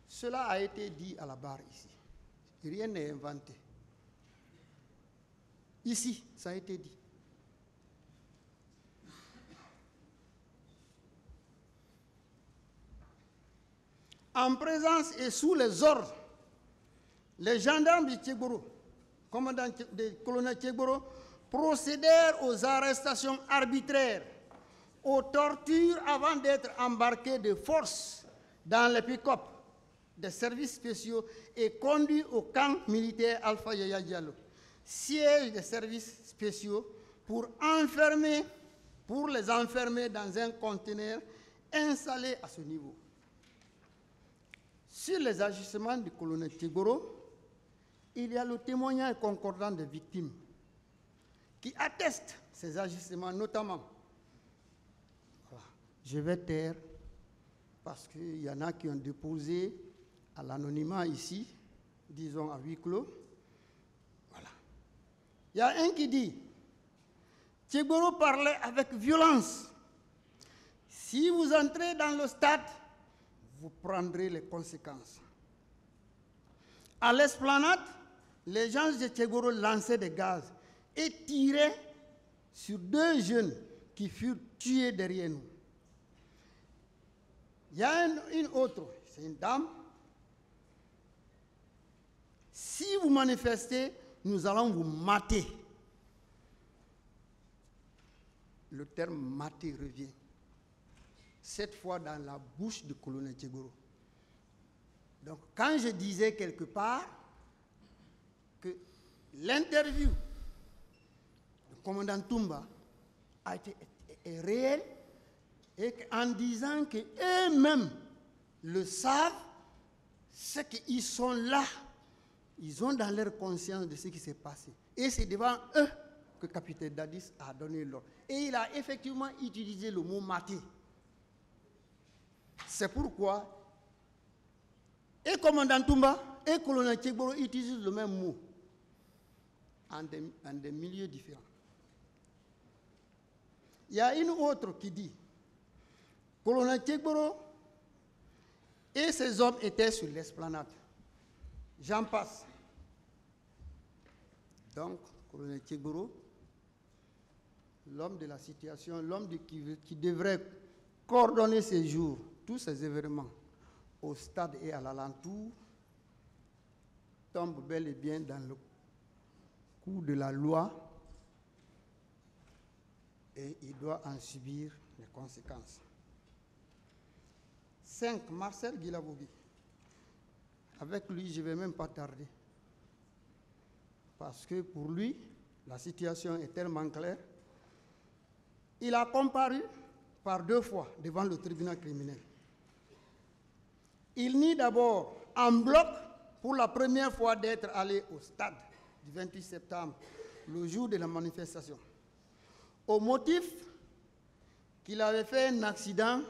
Cela a été dit à la barre ici. Rien n'est inventé. Ici, ça a été dit. En présence et sous les ordres, les gendarmes de Tchegoro, commandant de colonel Tchegoro, procédèrent aux arrestations arbitraires, aux tortures avant d'être embarqué de force dans les pick-up des services spéciaux et conduit au camp militaire Alpha Yaya Diallo, siège des services spéciaux pour enfermer, pour les enfermer dans un conteneur installé à ce niveau. Sur les agissements du colonel Tigoro, il y a le témoignage concordant des victimes qui attestent ces agissements, notamment. Je vais taire parce qu'il y en a qui ont déposé à l'anonymat ici, disons à huis clos. Il y a un qui dit, Tchegoro parlait avec violence. Si vous entrez dans le stade, vous prendrez les conséquences. À l'esplanade, les gens de Tchegoro lançaient des gaz et tiraient sur deux jeunes qui furent tués derrière nous. Il y a une, autre, c'est une dame. Si vous manifestez, nous allons vous mater. Le terme mater revient. Cette fois dans la bouche du colonel Tchegoro. Donc quand je disais quelque part que l'interview du commandant Toumba a été est réelle, et en disant qu'eux-mêmes le savent, c'est qu'ils sont là. Ils ont dans leur conscience de ce qui s'est passé. Et c'est devant eux que capitaine Dadis a donné l'ordre. Et il a effectivement utilisé le mot maté. C'est pourquoi, et commandant Toumba et colonel Tchegboro utilisent le même mot en des milieux différents. Il y a une autre qui dit Colonel Tchegboro et ses hommes étaient sur l'esplanade. J'en passe. Donc, colonel Tchegboro, l'homme de la situation, l'homme qui, devrait coordonner ces jours, tous ces événements, au stade et à l'alentour, tombe bel et bien dans le coup de la loi et il doit en subir les conséquences. 5. Marcel Guilabougi. Avec lui, je ne vais même pas tarder. Parce que pour lui, la situation est tellement claire. Il a comparu par deux fois devant le tribunal criminel. Il nie d'abord en bloc pour la première fois d'être allé au stade du 28 septembre, le jour de la manifestation, au motif qu'il avait fait un accident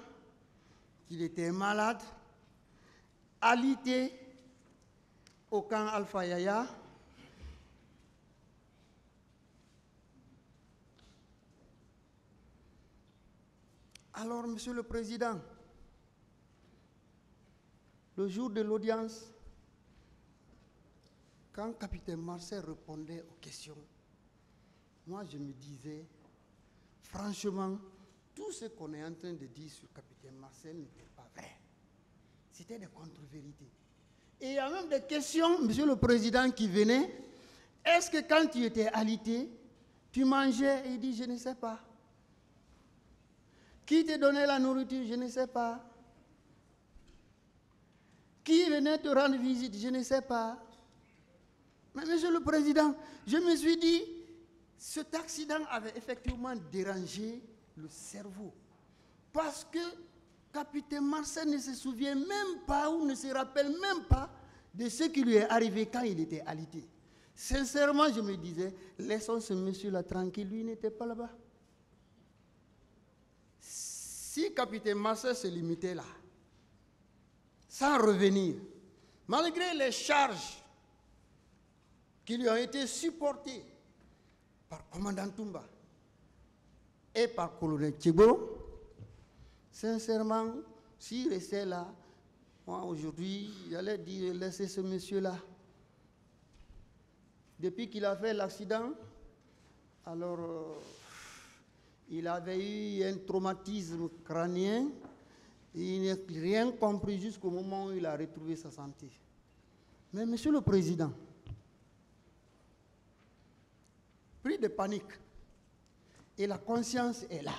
qu'il était malade, alité Alors, Monsieur le Président, le jour de l'audience, quand capitaine Marcel répondait aux questions, moi je me disais, franchement, tout ce qu'on est en train de dire sur capitaine Marcel n'était pas vrai. C'était des contre-vérités. Et il y a même des questions, monsieur le président, qui venaient. Est-ce que quand tu étais alité, tu mangeais il dit, je ne sais pas? Qui te donnait la nourriture Je ne sais pas? Qui venait te rendre visite Je ne sais pas? Mais monsieur le président, je me suis dit, cet accident avait effectivement dérangé le cerveau. Parce que capitaine Marcel ne se souvient même pas ou ne se rappelle même pas de ce qui lui est arrivé quand il était alité. Sincèrement, je me disais, laissons ce monsieur-là tranquille, lui n'était pas là-bas. Si capitaine Marcel se limitait là, sans revenir, malgré les charges qui lui ont été supportées par commandant Toumba, et par colonel Thibault, sincèrement, s'il restait là, moi aujourd'hui, j'allais dire laissez ce monsieur-là. Depuis qu'il a fait l'accident, alors euh, il avait eu un traumatisme crânien. il n'a rien compris jusqu'au moment où il a retrouvé sa santé. Mais monsieur le président, pris de panique, et la conscience est là.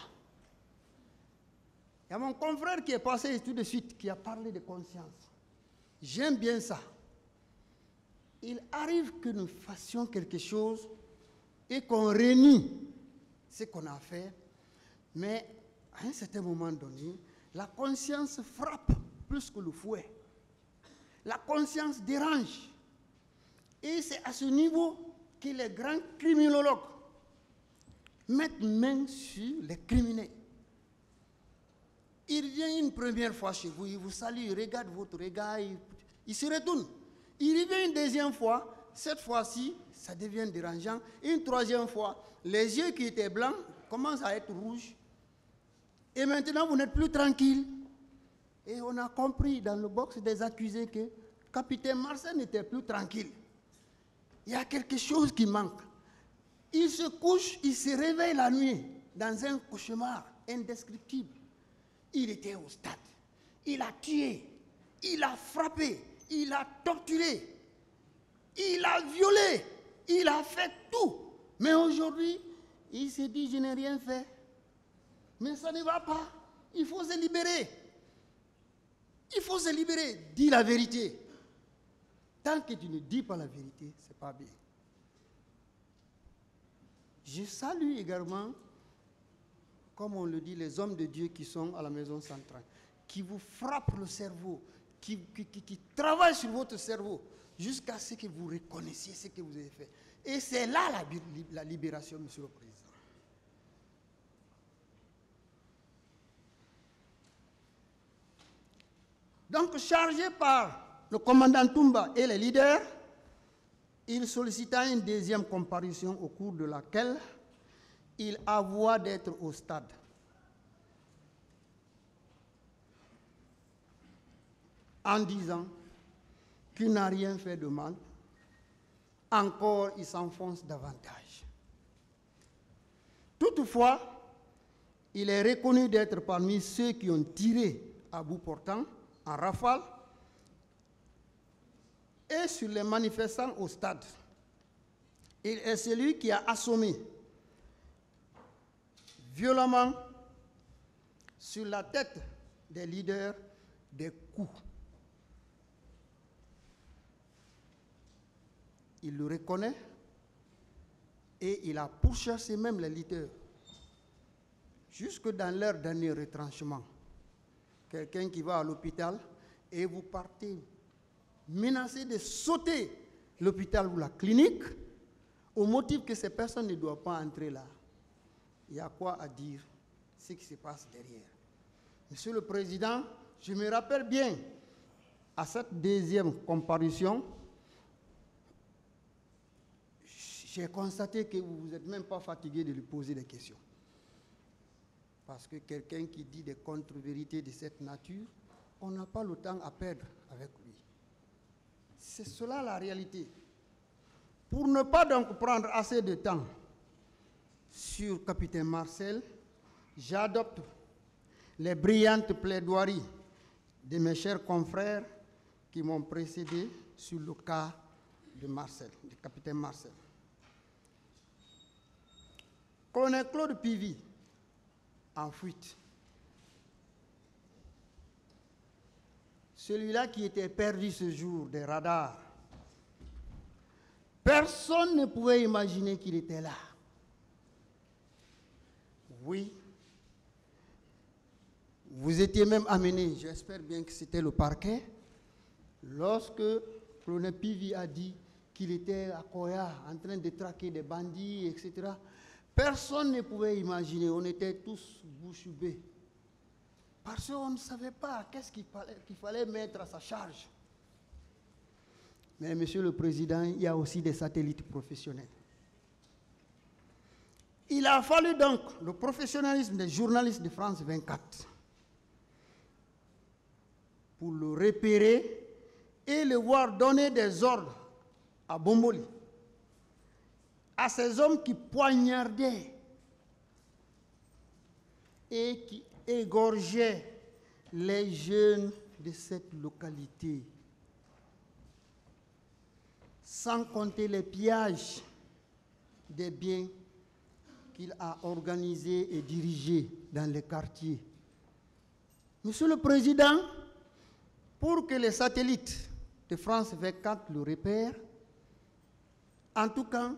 Il y a mon confrère qui est passé tout de suite, qui a parlé de conscience. J'aime bien ça. Il arrive que nous fassions quelque chose et qu'on réunit ce qu'on a fait, mais à un certain moment donné, la conscience frappe plus que le fouet. La conscience dérange. Et c'est à ce niveau que les grands criminologues mettent main sur les criminels. Il vient une première fois chez vous, il vous salue, il regarde votre regard, il, se retourne. Il revient une deuxième fois, cette fois-ci, ça devient dérangeant. Une troisième fois, les yeux qui étaient blancs commencent à être rouges. Et maintenant, vous n'êtes plus tranquille. Et on a compris dans le box des accusés que capitaine Marcel n'était plus tranquille. Il y a quelque chose qui manque. Il se couche, il se réveille la nuit dans un cauchemar indescriptible. Il était au stade. Il a tué, il a frappé, il a torturé, il a violé, il a fait tout. Mais aujourd'hui, il s'est dit, je n'ai rien fait. Mais ça ne va pas. Il faut se libérer. Il faut se libérer. Dis la vérité. Tant que tu ne dis pas la vérité, ce n'est pas bien. Je salue également, comme on le dit, les hommes de Dieu qui sont à la maison centrale, qui vous frappent le cerveau, qui, qui, travaillent sur votre cerveau jusqu'à ce que vous reconnaissiez ce que vous avez fait. Et c'est là la, la libération, Monsieur le Président. Donc, chargé par le commandant Toumba et les leaders, il sollicita une deuxième comparution au cours de laquelle il avoua d'être au stade. En disant qu'il n'a rien fait de mal, encore il s'enfonce davantage. Toutefois, il est reconnu d'être parmi ceux qui ont tiré à bout portant en rafale et sur les manifestants au stade. Il est celui qui a assommé violemment sur la tête des leaders des coups. Il le reconnaît et il a pourchassé même les leaders jusque dans leur dernier retranchement. Quelqu'un qui va à l'hôpital et vous partez menacé de sauter l'hôpital ou la clinique au motif que ces personnes ne doivent pas entrer là. Il y a quoi à dire ce qui se passe derrière. Monsieur le Président, je me rappelle bien à cette deuxième comparution, j'ai constaté que vous n'êtes même pas fatigué de lui poser des questions. Parce que quelqu'un qui dit des contre-vérités de cette nature, on n'a pas le temps à perdre avec lui. C'est cela la réalité. Pour ne pas donc prendre assez de temps sur capitaine Marcel, j'adopte les brillantes plaidoiries de mes chers confrères qui m'ont précédé sur le cas de Marcel, du capitaine Marcel. Colonel Claude Pivy, en fuite. Celui-là qui était perdu ce jour des radars. Personne ne pouvait imaginer qu'il était là. Oui. Vous étiez même amené, j'espère bien que c'était le parquet, lorsque Colonel Pivi a dit qu'il était à Koya en train de traquer des bandits, etc. Personne ne pouvait imaginer, on était tous bouche. Parce qu'on ne savait pas qu'est-ce qu'il fallait mettre à sa charge. Mais Monsieur le Président, il y a aussi des satellites professionnels. Il a fallu donc le professionnalisme des journalistes de France 24 pour le repérer et le voir donner des ordres à Bomboli à ces hommes qui poignardaient et qui égorgeaient les jeunes de cette localité, sans compter les pillages des biens qu'il a organisés et dirigés dans les quartiers Monsieur le Président, pour que les satellites de France 24 le repèrent, en tout cas,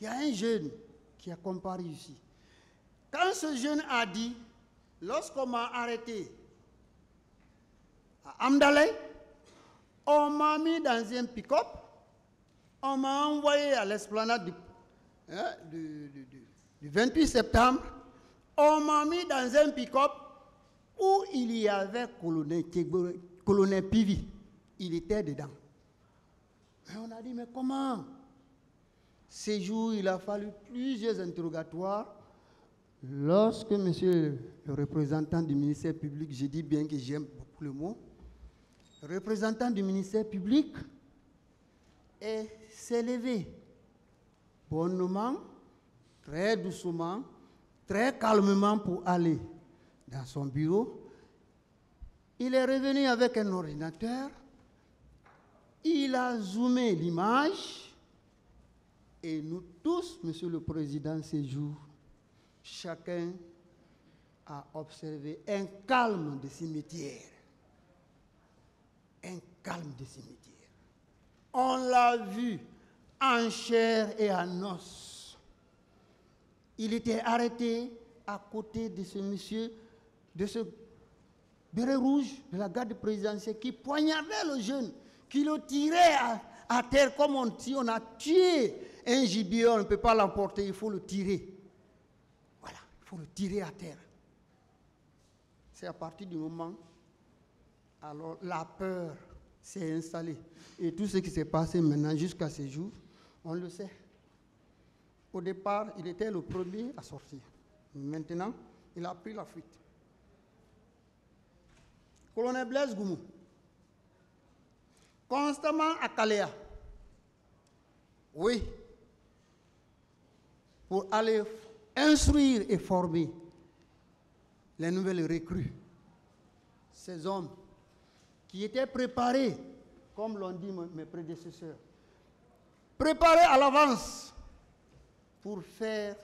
il y a un jeune qui a comparé ici. Quand ce jeune a dit, lorsqu'on m'a arrêté à Amdalay, on m'a mis dans un pick-up, on m'a envoyé à l'esplanade du, hein, du, du, du 28 septembre, on m'a mis dans un pick-up où il y avait colonel, Pivi. Il était dedans. On a dit, mais comment? Ces jours, il a fallu plusieurs interrogatoires. Lorsque monsieur le représentant du ministère public, je dis bien que j'aime beaucoup le mot, représentant du ministère public s'est levé bonnement, très doucement, très calmement pour aller dans son bureau. Il est revenu avec un ordinateur. Il a zoomé l'image. Et nous tous, Monsieur le Président, ces jours, chacun a observé un calme de cimetière. Un calme de cimetière. On l'a vu en chair et en os. Il était arrêté à côté de ce monsieur, de ce béret rouge de la garde présidentielle qui poignardait le jeune, qui le tirait à, terre comme on, si on a tué un gibier, on ne peut pas l'emporter, il faut le tirer. Voilà, il faut le tirer à terre. C'est à partir du moment, alors la peur s'est installée. Et tout ce qui s'est passé maintenant jusqu'à ce jour, on le sait. Au départ, il était le premier à sortir. Maintenant, il a pris la fuite. Colonel Blaise Goumou, constamment à Kalea. Oui, pour aller instruire et former les nouvelles recrues. Ces hommes qui étaient préparés, comme l'ont dit mes prédécesseurs, préparés à l'avance pour faire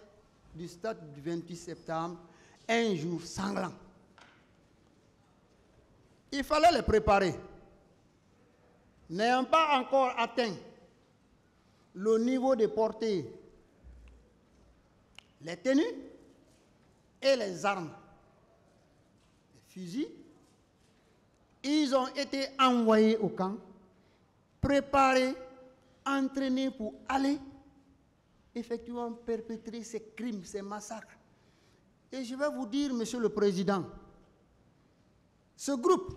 du stade du 28 septembre un jour sanglant. Il fallait les préparer. N'ayant pas encore atteint le niveau de portée, les tenues et les armes, les fusils, ils ont été envoyés au camp, préparés, entraînés pour aller effectivement perpétrer ces crimes, ces massacres. Et je vais vous dire, Monsieur le Président, ce groupe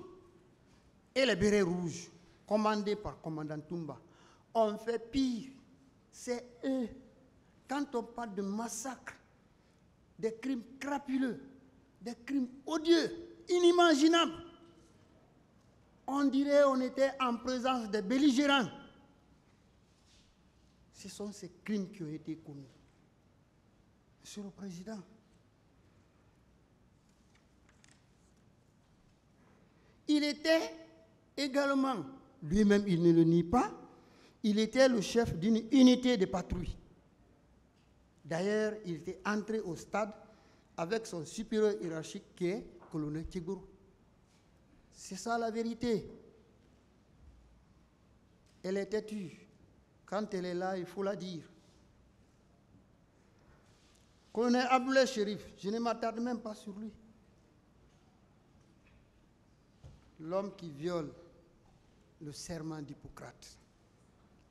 et les bérets rouges, commandés par commandant Toumba, ont fait pire. C'est eux. Quand on parle de massacre, des crimes crapuleux, des crimes odieux, inimaginables, on dirait on était en présence des belligérants. Ce sont ces crimes qui ont été commis. Monsieur le Président, il était également, lui-même il ne le nie pas, il était le chef d'une unité de patrouille. D'ailleurs, il était entré au stade avec son supérieur hiérarchique qui est colonel Tiguru. C'est ça la vérité. Elle est têtue. Quand elle est là, il faut la dire. Colonel Abdoulaye Sherif, je ne m'attarde même pas sur lui. L'homme qui viole le serment d'Hippocrate,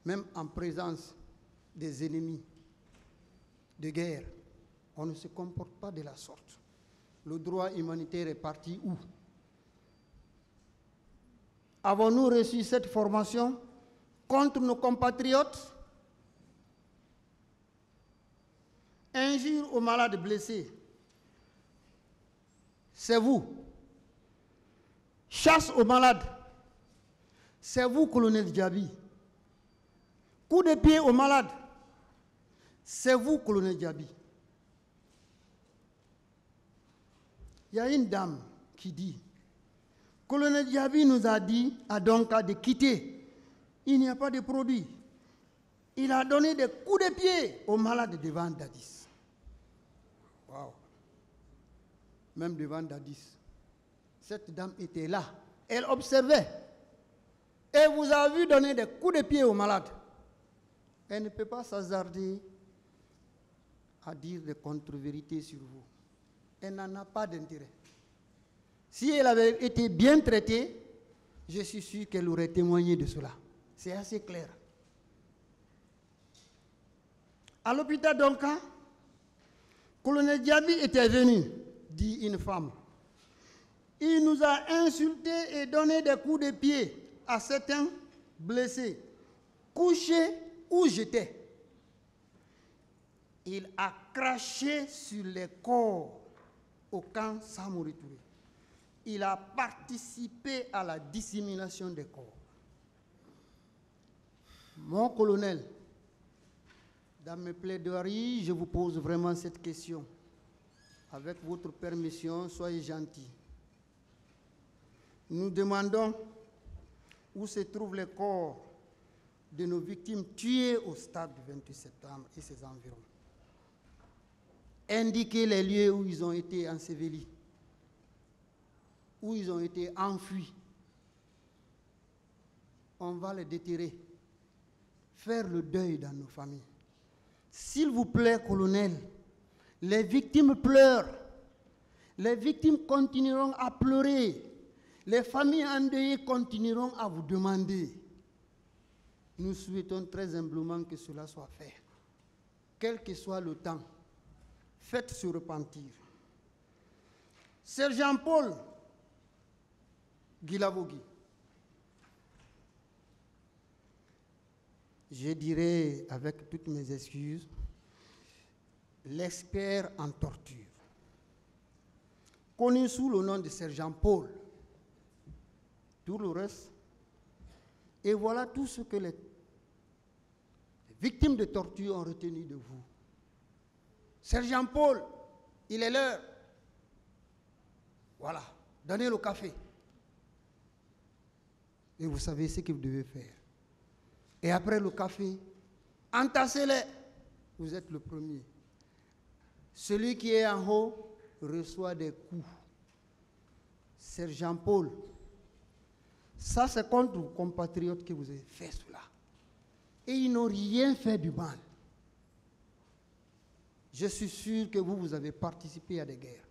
même en présence des ennemis de guerre, on ne se comporte pas de la sorte. Le droit humanitaire est parti où? Avons-nous reçu cette formation? Contre nos compatriotes, injure aux malades blessés, c'est vous. Chasse aux malades, c'est vous, colonel Diaby. Coup de pied aux malades, c'est vous, colonel Diaby. Il y a une dame qui dit, colonel Diaby nous a dit à Donka de quitter il n'y a pas de produit. Il a donné des coups de pied aux malades devant Dadis. Wow. même devant Dadis. Cette dame était là. Elle observait. Et vous avez vu donner des coups de pied aux malades. Elle ne peut pas s'hasarder à dire des contre-vérités sur vous. Elle n'en a pas d'intérêt. Si elle avait été bien traitée, je suis sûr qu'elle aurait témoigné de cela. C'est assez clair. À l'hôpital d'Onka, colonel Diaby était venu, dit une femme. Il nous a insultés et donné des coups de pied à certains blessés, couchés où j'étais. Il a craché sur les corps au camp Samori Il a participé à la dissémination des corps. Mon colonel, dans mes plaidoiries, je vous pose vraiment cette question. Avec votre permission, soyez gentils. Nous demandons où se trouvent les corps de nos victimes tuées au stade du 28 septembre et ses environs. Indiquez les lieux où ils ont été ensevelis, où ils ont été enfuis. On va les déterrer, faire le deuil dans nos familles. S'il vous plaît, colonel, les victimes pleurent. Les victimes continueront à pleurer. Les familles endeuillées continueront à vous demander. Nous souhaitons très humblement que cela soit fait. Quel que soit le temps, faites se repentir. Sergent Paul Guilavogui, je dirais avec toutes mes excuses, l'expert en torture, connu sous le nom de Sergent Paul, reste. Et voilà tout ce que les victimes de torture ont retenu de vous. Sergent Paul, il est l'heure. Voilà, donnez le café. Et vous savez ce que vous devez faire. Et après le café, entassez-les. Vous êtes le premier. Celui qui est en haut reçoit des coups. Sergent Paul, ça, c'est contre vos compatriotes que vous avez fait cela. Et ils n'ont rien fait du mal. Je suis sûr que vous, vous avez participé à des guerres.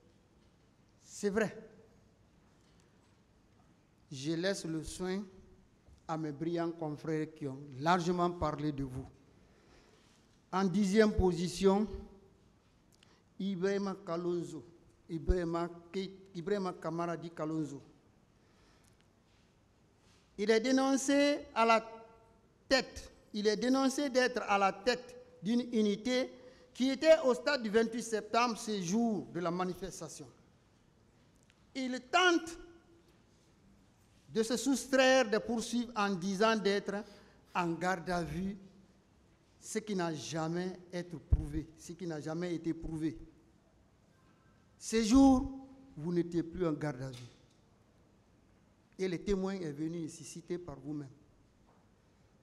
C'est vrai. Je laisse le soin à mes brillants confrères qui ont largement parlé de vous. En dixième position, Ibrahima Kalonzo, Ibrahima, Ibrahima Kamaradi Kalonzo. Il est dénoncé à la tête, il est dénoncé d'être à la tête d'une unité qui était au stade du 28 septembre, ce jour de la manifestation. Il tente de se soustraire des poursuites en disant d'être en garde à vue, ce qui n'a jamais été prouvé, ce qui n'a jamais été prouvé. Ce jour, vous n'étiez plus en garde à vue. Et le témoin est venu ici cité par vous-même.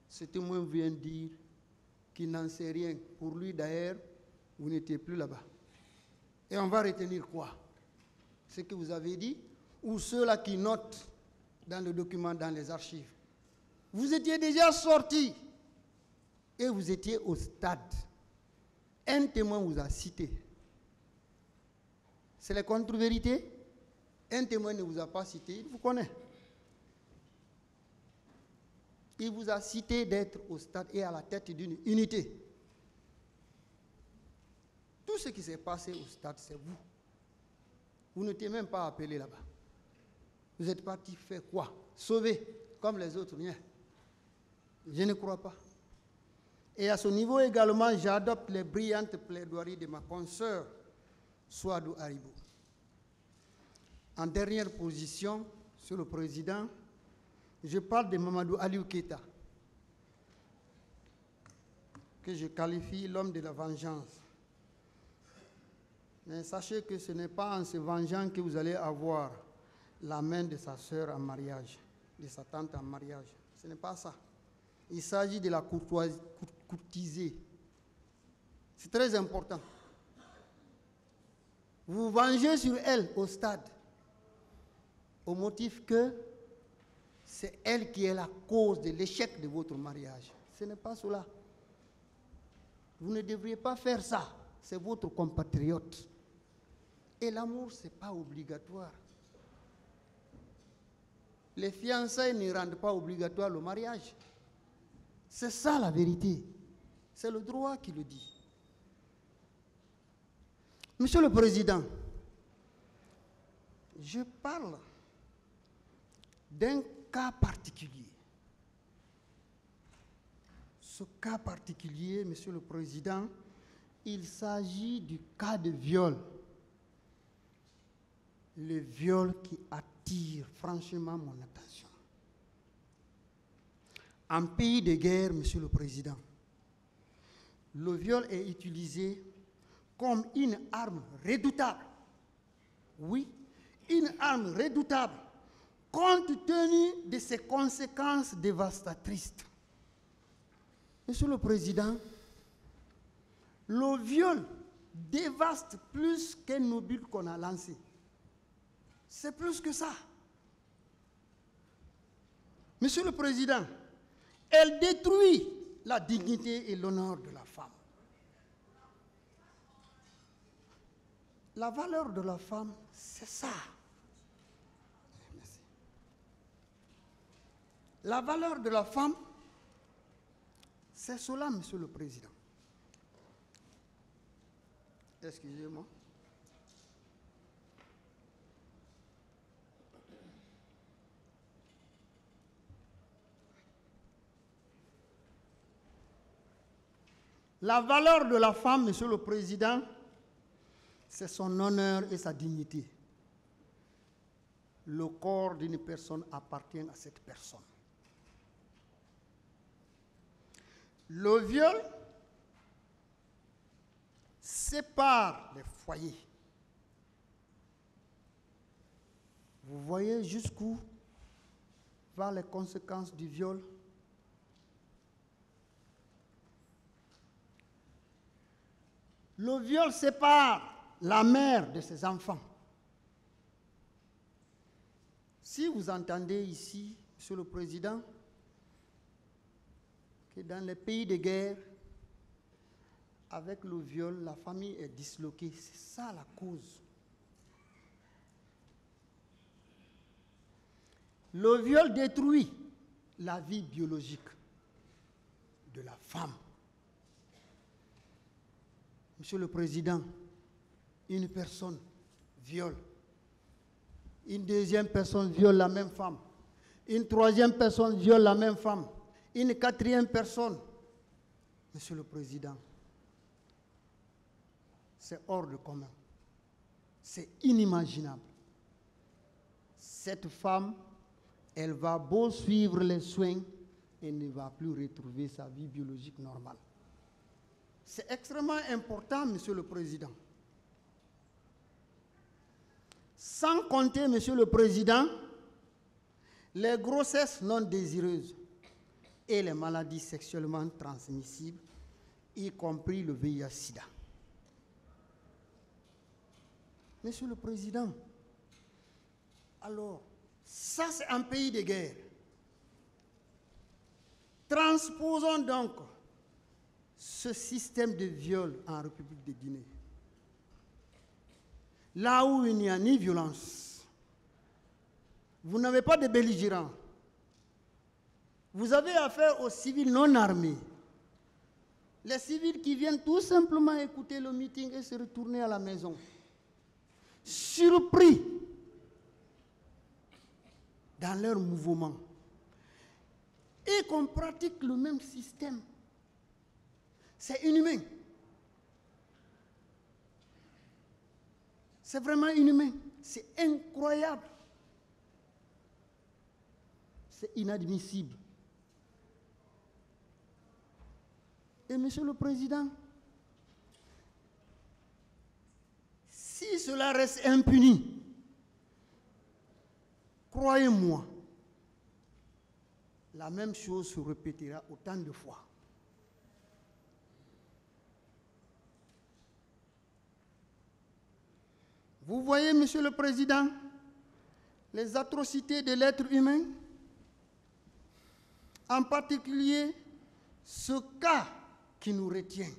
Ce témoin vient dire qu'il n'en sait rien. Pour lui d'ailleurs, vous n'étiez plus là-bas. Et on va retenir quoi? Ce que vous avez dit ou ceux-là qui notent dans le document, dans les archives. Vous étiez déjà sorti et vous étiez au stade. Un témoin vous a cité. C'est la contre-vérité? Un témoin ne vous a pas cité, il vous connaît. Il vous a cité d'être au stade et à la tête d'une unité. Tout ce qui s'est passé au stade, c'est vous. Vous n'étiez même pas appelé là-bas. Vous êtes parti faire quoi? Sauver, comme les autres. Rien. Je ne crois pas. Et à ce niveau également, j'adopte les brillantes plaidoiries de ma consoeur, Souadou Haribou. En dernière position, sur le président, je parle de Mamadou Aliou Keita, que je qualifie l'homme de la vengeance. Mais sachez que ce n'est pas en se vengeant que vous allez avoir la main de sa sœur en mariage, de sa tante en mariage. Ce n'est pas ça. Il s'agit de la courtiser. C'est très important. vous vengez sur elle au stade, au motif que c'est elle qui est la cause de l'échec de votre mariage. Ce n'est pas cela. Vous ne devriez pas faire ça. C'est votre compatriote. Et l'amour, ce n'est pas obligatoire. Les fiançailles ne rendent pas obligatoire le mariage. C'est ça la vérité. C'est le droit qui le dit. Monsieur le Président, je parle d'un cas particulier. Ce cas particulier, Monsieur le Président, il s'agit du cas de viol. Le viol qui attire franchement mon attention. En pays de guerre, Monsieur le Président, le viol est utilisé comme une arme redoutable. Oui, une arme redoutable, compte tenu de ses conséquences dévastatrices. Monsieur le Président, le viol dévaste plus qu'un obus qu'on a lancé. C'est plus que ça. Monsieur le Président, elle détruit la dignité et l'honneur de la femme. La valeur de la femme, c'est ça. La valeur de la femme, c'est cela, Monsieur le Président. Excusez-moi. La valeur de la femme, Monsieur le Président, c'est son honneur et sa dignité. Le corps d'une personne appartient à cette personne. Le viol sépare les foyers. Vous voyez jusqu'où vont les conséquences du viol? Le viol sépare la mère de ses enfants. Si vous entendez ici, Monsieur le Président, que dans les pays de guerre, avec le viol, la famille est disloquée, c'est ça la cause. Le viol détruit la vie biologique de la femme. Monsieur le Président, une personne viole. Une deuxième personne viole la même femme. Une troisième personne viole la même femme. Une quatrième personne. Monsieur le Président, c'est hors de commun. C'est inimaginable. Cette femme, elle va beau suivre les soins et ne va plus retrouver sa vie biologique normale. C'est extrêmement important, Monsieur le Président. Sans compter, Monsieur le Président, les grossesses non désireuses et les maladies sexuellement transmissibles, y compris le VIH-Sida. Monsieur le Président, alors, ça c'est un pays de guerre. Transposons donc ce système de viol en République de Guinée. Là où il n'y a ni violence, vous n'avez pas de belligérants. Vous avez affaire aux civils non armés. Les civils qui viennent tout simplement écouter le meeting et se retourner à la maison. Surpris dans leur mouvement. Et qu'on pratique le même système c'est inhumain. C'est vraiment inhumain. C'est incroyable. C'est inadmissible. Et Monsieur le Président, si cela reste impuni, croyez-moi, la même chose se répétera autant de fois. Vous voyez, Monsieur le Président, les atrocités de l'être humain, en particulier ce cas qui nous retient.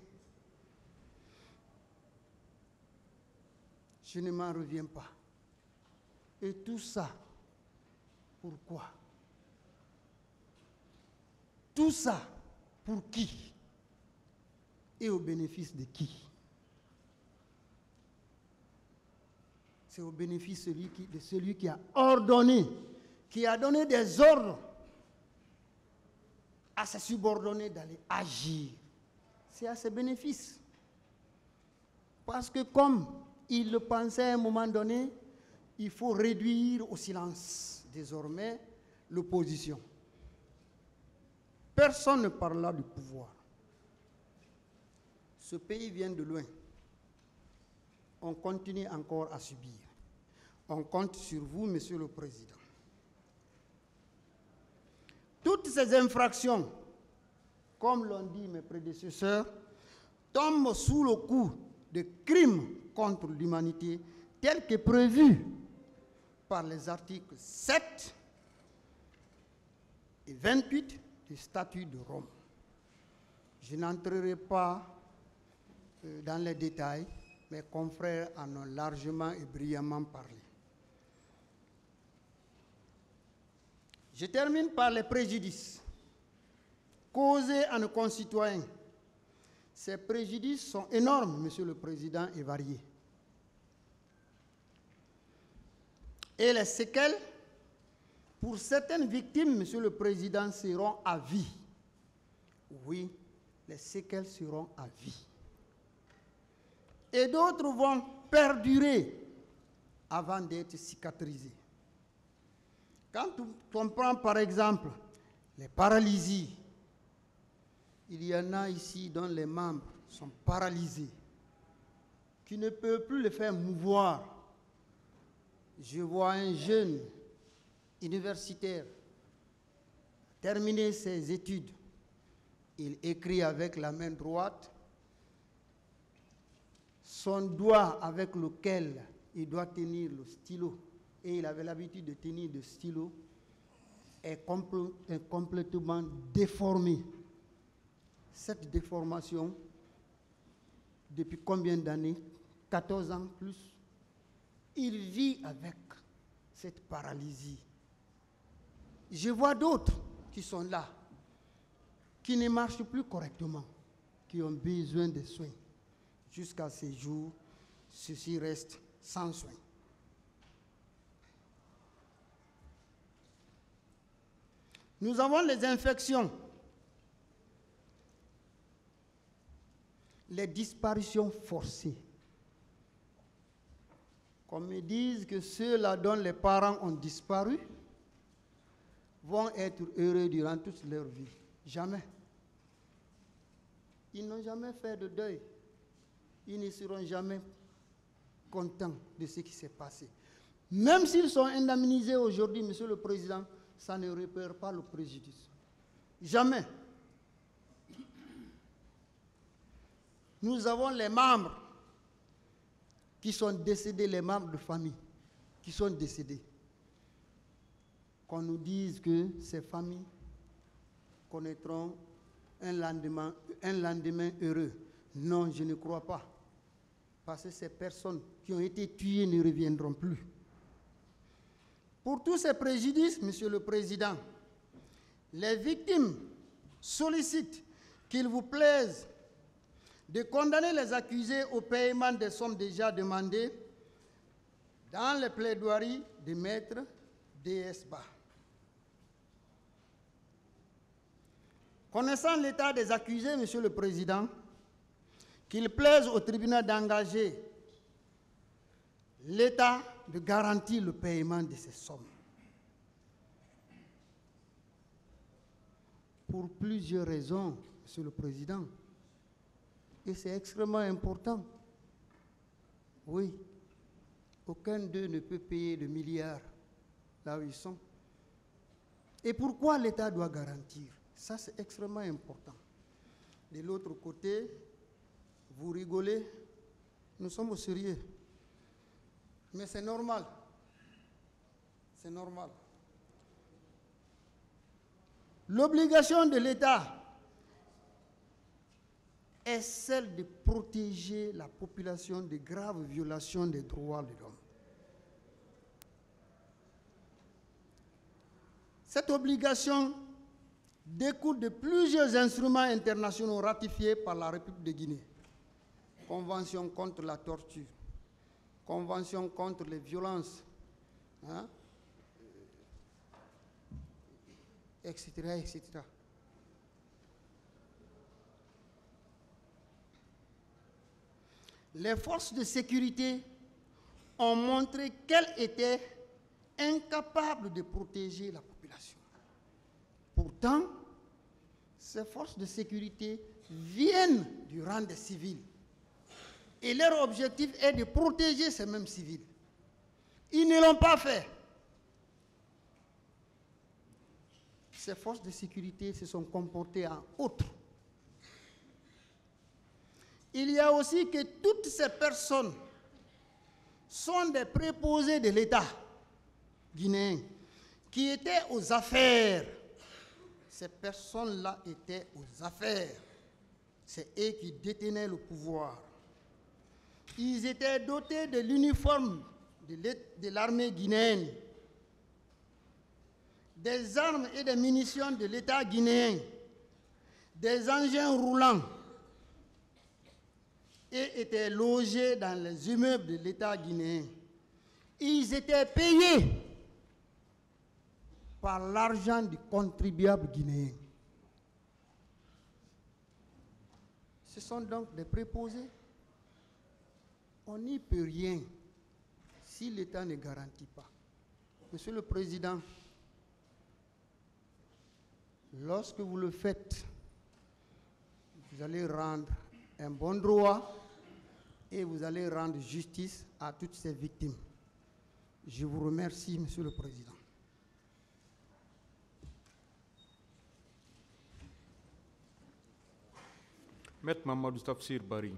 Je ne m'en reviens pas. Et tout ça, pourquoi? Tout ça, pour qui? Et au bénéfice de qui? C'est au bénéfice de celui qui a ordonné, qui a donné des ordres à ses subordonnés d'aller agir. C'est à ses bénéfices. Parce que comme il le pensait à un moment donné, il faut réduire au silence désormais l'opposition. Personne ne parle là du pouvoir. Ce pays vient de loin. On continue encore à subir. On compte sur vous, Monsieur le Président. Toutes ces infractions, comme l'ont dit mes prédécesseurs, tombent sous le coup de crimes contre l'humanité tels que prévus par les articles 7 et 28 du statut de Rome. Je n'entrerai pas euh, dans les détails, mes confrères en ont largement et brillamment parlé. Je termine par les préjudices causés à nos concitoyens. Ces préjudices sont énormes, Monsieur le Président, et variés. Et les séquelles, pour certaines victimes, Monsieur le Président, seront à vie. Oui, les séquelles seront à vie. Et d'autres vont perdurer avant d'être cicatrisées. Quand on prend par exemple les paralysies, il y en a ici dont les membres sont paralysés, qui ne peuvent plus les faire mouvoir. Je vois un jeune universitaire terminer ses études. Il écrit avec la main droite. Son doigt avec lequel il doit tenir le stylo et il avait l'habitude de tenir de stylo, est, complètement déformé. Cette déformation, depuis combien d'années? 14 ans plus. Il vit avec cette paralysie. Je vois d'autres qui sont là, qui ne marchent plus correctement, qui ont besoin de soins. Jusqu'à ce jour, ceci reste sans soins. Nous avons les infections, les disparitions forcées. Comme ils disent que ceux-là dont les parents ont disparu vont être heureux durant toute leur vie. Jamais. Ils n'ont jamais fait de deuil. Ils ne seront jamais contents de ce qui s'est passé. Même s'ils sont indemnisés aujourd'hui, Monsieur le Président, ça ne repère pas le préjudice. Jamais. Nous avons les membres qui sont décédés, les membres de famille qui sont décédés. Qu'on nous dise que ces familles connaîtront un lendemain, un lendemain heureux. Non, je ne crois pas. Parce que ces personnes qui ont été tuées ne reviendront plus. Pour tous ces préjudices, Monsieur le Président, les victimes sollicitent qu'il vous plaise de condamner les accusés au paiement des sommes déjà demandées dans les plaidoiries de maître DSBA. Connaissant l'état des accusés, Monsieur le Président, qu'il plaise au tribunal d'engager l'État de garantir le paiement de ces sommes. Pour plusieurs raisons, Monsieur le Président. Et c'est extrêmement important. Oui, aucun d'eux ne peut payer de milliards là où ils sont. Et pourquoi l'État doit garantir? Ça, c'est extrêmement important. De l'autre côté, vous rigolez, nous sommes au sérieux. Mais c'est normal. C'est normal. L'obligation de l'État est celle de protéger la population de graves violations des droits de l'homme. Cette obligation découle de plusieurs instruments internationaux ratifiés par la République de Guinée. Convention contre la torture, Convention contre les violences, hein, etc., etc. Les forces de sécurité ont montré qu'elles étaient incapables de protéger la population. Pourtant, ces forces de sécurité viennent du rang des civils. Et leur objectif est de protéger ces mêmes civils. Ils ne l'ont pas fait. Ces forces de sécurité se sont comportées en autres. Il y a aussi que toutes ces personnes sont des préposés de l'État guinéen qui étaient aux affaires. Ces personnes-là étaient aux affaires. C'est eux qui détenaient le pouvoir. Ils étaient dotés de l'uniforme de l'armée guinéenne, des armes et des munitions de l'État guinéen, des engins roulants et étaient logés dans les immeubles de l'État guinéen. Ils étaient payés par l'argent du contribuable guinéen. Ce sont donc des préposés. On n'y peut rien si l'État ne garantit pas. Monsieur le Président, lorsque vous le faites, vous allez rendre un bon droit et vous allez rendre justice à toutes ces victimes. Je vous remercie, Monsieur le Président. Maître Bari.